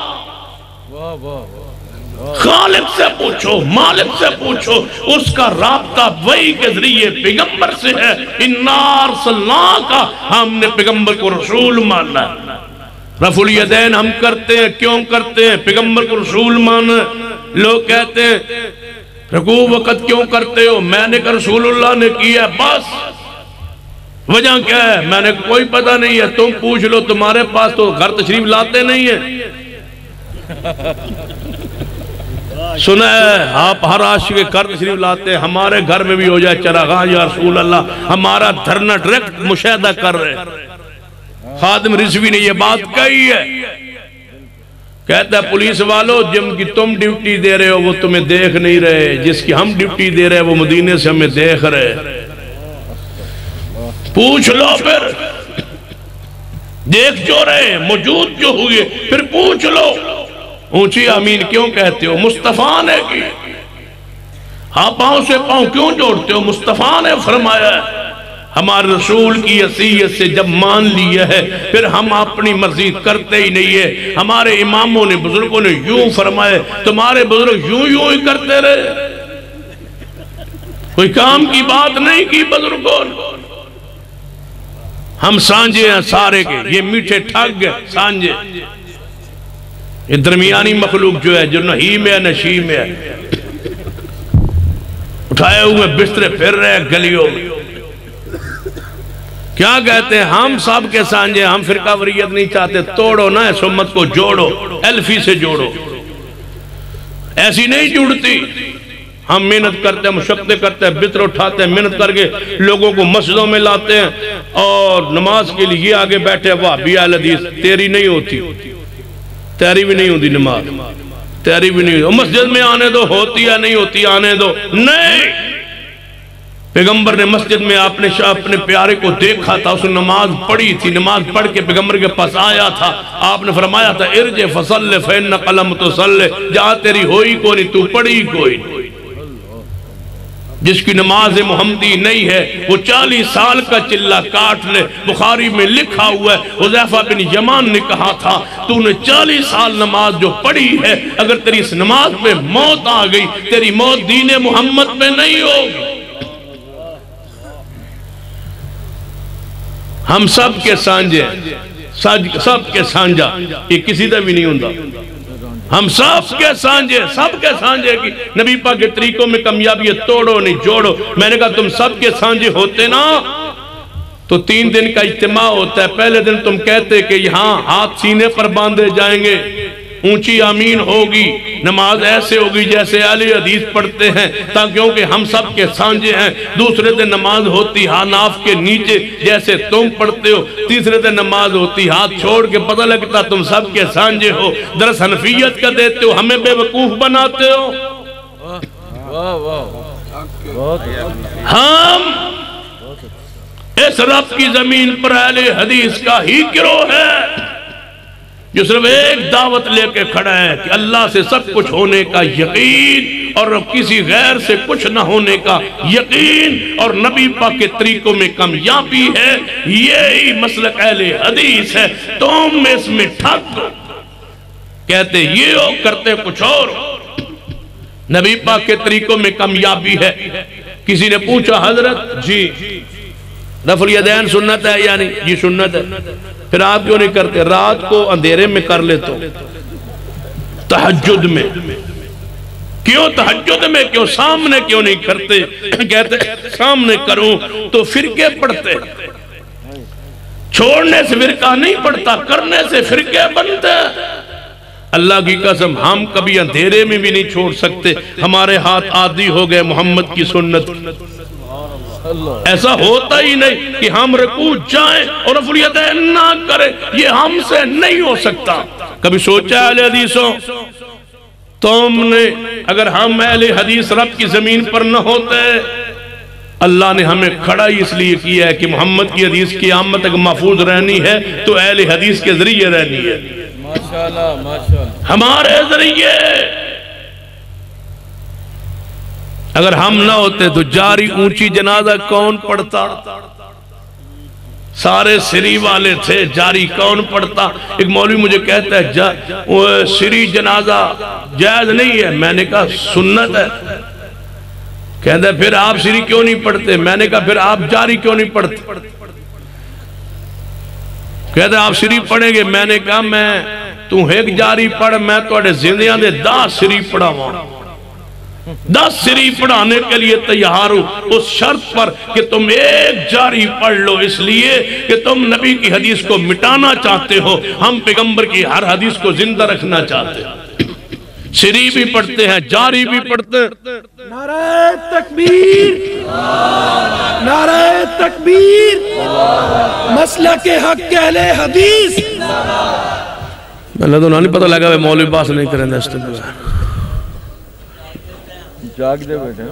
Speaker 4: خالق سے پوچھو مالک سے پوچھو اس کا رابطہ وہی کے ذریعے پیغمبر سے ہے۔ انار صلاح کا ہم نے پیغمبر کو رسول ماننا ہے۔ رفع الیدین ہم کرتے ہیں کیوں کرتے ہیں؟ پیغمبر کو رسول ماننا لوگ کہتے ہیں رکوع وقت کیوں کرتے ہو؟ میں نے کہا رسول اللہ نے کیا بس۔ وجہ کیا ہے؟ میں نے کوئی پتہ نہیں ہے، تم پوچھ لو، تمہارے پاس تو گھر تشریف لاتے نہیں ہیں۔ سنا ہے، آپ ہر عاشق کے گھر تشریف لاتے ہیں، ہمارے گھر میں بھی ہو جائے چراغاں، یا رسول اللہ، ہمارا دھرنا ڈریکٹ مشاہدہ کر رہے ہیں۔ خادم رضوی نے یہ بات کہی ہے۔ کہتا ہے، پولیس والو، جن کی تم ڈیوٹی دے رہے ہو، وہ تمہیں دیکھ نہیں رہے، جس کی ہم ڈیوٹی دے رہے ہیں، وہ مدینے سے ہمیں دیکھ رہے پوچھ لو پھر۔ دیکھ جو رہے موجود جو ہوئے، پھر پوچھ لو۔ اونچی آمین کیوں کہتے ہو؟ مصطفیٰ نے کی۔ ہاں پاؤں سے پاؤں کیوں جوڑتے ہو؟ مصطفیٰ نے فرمایا ہے، ہمارے رسول کی حیثیت سے جب مان لیا ہے، پھر ہم اپنی مرضی کرتے ہی نہیں ہے ہمارے اماموں نے، بزرگوں نے یوں فرمائے تمہارے بزرگ یوں یوں ہی کرتے رہے۔ کوئی کام کی بات نہیں کی بزرگوں نے۔ ہم سانجے ہیں سارے کے، یہ میٹھے ٹھگ ہیں سانجے۔ یہ درمیانی مخلوق جو ہے، جو نہی میں ہے نشی میں ہے۔ اٹھائے ہوئے بسترے پھر رہے ہیں گلیوں میں۔ کیا کہتے ہیں؟ ہم سب کے سانجے ہم فرقہ وریت نہیں چاہتے۔ توڑو نا اس امت کو، جوڑو ایلفی سے جوڑو۔ ایسی نہیں جڑتی۔ ہم محنت کرتے ہیں مشقتے کرتے ہیں بطر اٹھاتے ہیں، محنت کر کے لوگوں کو مسجدوں میں لاتے ہیں اور نماز کے لیے یہ آگے بیٹھے واہ بھی حدیث، تیری نہیں ہوتی، تیری بھی نہیں ہوتی نماز، تیری بھی نہیں ہوتی۔ مسجد میں آنے دو، ہوتی یا نہیں ہوتی، آنے دو۔ نہیں! پیغمبر نے مسجد میں آپ نے اپنے پیارے کو دیکھا تھا، اس نے نماز پڑھی تھی، نماز پڑھ کے پیغمبر کے پاس آیا تھا۔ آپ نے فرمایا تھا ارج فصل فین قلم تو سل جہاں تیری ہوئی کو نہیں، تو پڑھی کوئی نہیں۔ جس کی نماز محمدی نہیں ہے، وہ چالیس سال کا چلہ کاٹ لے بخاری میں لکھا ہوا ہے۔ حضیفہ بن یمان نے کہا تھا، تو نے چالیس سال نماز جو پڑھی ہے، اگر تیری اس نماز پہ موت آ گئی، تیری موت دین محمد پہ نہیں ہوگی۔ ہم سب کے سانجے سب کے سانجا، یہ کسی دا بھی نہیں ہوں ہم سب کے سانجے، سب کے سانجے کی نبی پاک کے طریقوں میں کمیابی توڑو نہیں، جوڑو۔ میں نے کہا تم سب کے سانجے ہوتے نا۔ تو تین دن کا اجتماع ہوتا ہے، پہلے دن تم کہتے کہ یہاں ہاتھ سینے پر باندھے جائیں گے۔ اونچی آمین ہوگی۔ نماز ایسے ہوگی جیسے علی حدیث پڑھتے ہیں، تاکہ کیونکہ ہم سب کے سانجے ہیں۔ دوسرے دن نماز ہوتی ہاناف کے نیچے جیسے تم پڑھتے ہو، تیسرے دن نماز ہوتی ہاتھ چھوڑ کے پتہ لگتا تم سب کے سانجے ہو۔ درس حنفیت کا دیتے ہو، ہمیں بے وقوف بناتے ہو۔ ہم اس رب کی زمین پر اہل حدیث کا ہی گروہ ہے۔ جو صرف ایک دعوت لے کے کھڑا ہے کہ اللہ سے سب کچھ ہونے کا یقین اور کسی غیر سے کچھ نہ ہونے کا یقین اور نبی پاک کے طریقوں میں کامیابی ہے، یہی مسلک اہل حدیث ہے۔ تم اس میں ٹھک کہتے یہ ہو، کرتے کچھ اور نبی پاک کے طریقوں میں کامیابی ہے۔ کسی نے پوچھا حضرت جی رفل یدین سنت ہے یا نہیں؟ یہ سنت ہے۔ پھر آپ کیوں نہیں کرتے؟ رات کو اندھیرے میں کر لیتے ہو تحجد میں۔ کیوں تحجد میں؟ کیوں سامنے کیوں نہیں کرتے؟ کہتے سامنے کروں تو فرقے پڑھتے چھوڑنے سے فرقہ نہیں پڑھتا کرنے سے فرقے بنتے۔ اللہ کی قسم، ہم کبھی اندھیرے میں بھی نہیں چھوڑ سکتے۔ ہمارے ہاتھ عادی ہو گئے، محمد کی سنت۔ ایسا ہوتا ہی نہیں کہ ہم رکوع جائیں اور افریتیں نہ کریں یہ ہم سے نہیں ہو سکتا۔ کبھی سوچا ہے اہل حدیثوں تم نے اگر ہم اہل حدیث رب کی زمین پر نہ ہوتے اللہ نے ہمیں کھڑا ہی اس لیے کیا ہے کہ محمد کی حدیث کی آمد تک محفوظ رہنی ہے تو اہل حدیث کے ذریعے رہنی ہے۔ ہمارے ذریعے۔ اگر ہم نہ ہوتے تو جاری اونچی جنازہ کون پڑھتا؟ سارے سری والے تھے، جاری کون پڑھتا؟ ایک مولوی مجھے کہتا ہے سری جنازہ جائز نہیں ہے۔ میں نے کہا، سنت ہے۔ کہتا ہے، پھر آپ سری کیوں نہیں پڑھتے؟ میں نے کہا، پھر آپ جاری کیوں نہیں پڑھتے؟ کہتا ہے، آپ سری پڑھیں گے۔ میں نے کہا، میں، تو ایک جاری پڑھ، میں تو زندیاں دے دا سری پڑھا ہوں دس سری پڑھانے کے لیے تیار ہو اس شرط پر کہ تم ایک جاری پڑھ لو۔ اس لیے کہ تم نبی کی حدیث کو مٹانا چاہتے ہو۔ ہم پیغمبر کی ہر حدیث کو زندہ رکھنا چاہتے ہیں۔ سری بھی پڑھتے ہیں جاری بھی پڑھتے ہیں۔
Speaker 5: نعرہ تکبیر نعرہ تکبیر مسلک حق اہل حدیث۔
Speaker 4: اللہ تو نہیں پتہ لگا مولوی باس نہیں کریں دے استقبال
Speaker 6: جاگ دے بیٹھے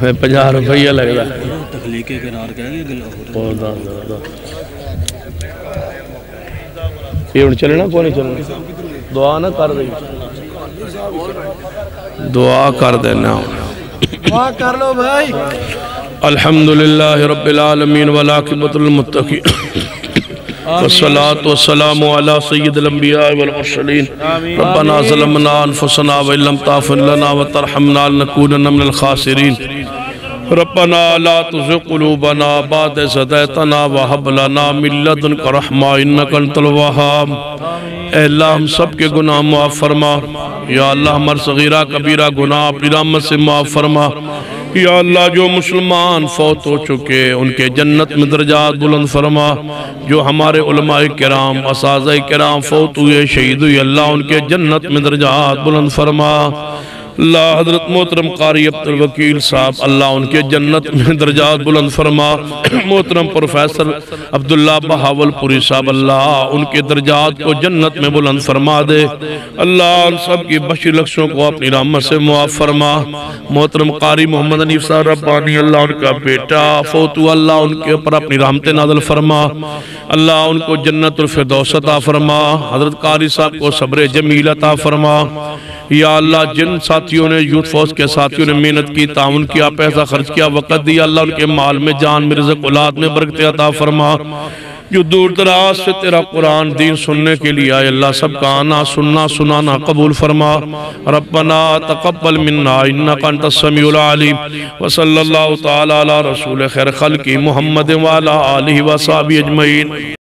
Speaker 4: میں پنجہ روپیہ لگ رہا
Speaker 7: تخلیق قرار کہہ گیا گل
Speaker 4: اور دا دا دا یہ ہن چلنا کو نہیں چلنا دعا نہ کر رہی دعا کر دینا۔
Speaker 5: دعا کر لو بھائی۔
Speaker 4: الحمدللہ رب العالمین والعاقبۃ للمتقین والصلاة والسلام على سید الانبیاء والمرسلین ربنا ظلمنا انفسنا وإن لم تغفر لنا وترحمنا لنكونن من الخاسرین ربنا لا تزغ قلوبنا بعد إذ هديتنا وهب لنا من لدنك رحمة إنك أنت الوهاب. اے اللہ ہم سب کے گناہ معاف فرما. یا اللہ ہمار صغیرہ کبیرہ گناہ اپنی رحمت سے معاف فرما. یا اللہ، جو مسلمان فوت ہو چکے، ان کے جنت میں درجات بلند فرما۔ جو ہمارے علماء کرام، اساتذہ کرام فوت ہوئے، شہید ہوئے، اللہ ان کے جنت میں درجات بلند فرما۔ اللہ حضرت محترم قاری عبد الوکیل صاحب، اللہ ان کے جنت میں درجات بلند فرما۔ محترم پروفیسر عبداللہ بہاول پوری صاحب، اللہ ان کے درجات کو جنت میں بلند فرما دے۔ اللہ ان سب کی بشی لکشوں کو اپنی رحمت سے معاف فرما۔ محترم قاری محمد حنیف صاحب، ربانی، اللہ ان کا بیٹا، فوتو، اللہ ان کے اوپر اپنی رحمت نازل فرما۔ اللہ ان کو جنت الفردوس عطا فرما۔ حضرت قاری صاحب کو صبر جمیل عطا فرما۔ یا اللہ جن ساتھیوں نے یوتھ فوز کے ساتھیوں نے محنت کی، تعاون کیا، پیسہ خرچ کیا، وقت دیا۔ اللہ ان کے مال میں جان میں رزق اولاد میں برکت عطا فرما۔ جو دور دراز سے تیرا قرآن دین سننے کے لیے آئے، اللہ سب کا آنا، سننا، سنانا قبول فرما۔ ربنا تقبل منا انکا انت السمیع العلیم۔ وصلی اللہ تعالی علی رسول خیر خلقی محمد وعلا آلہ وصحابی اجمعین۔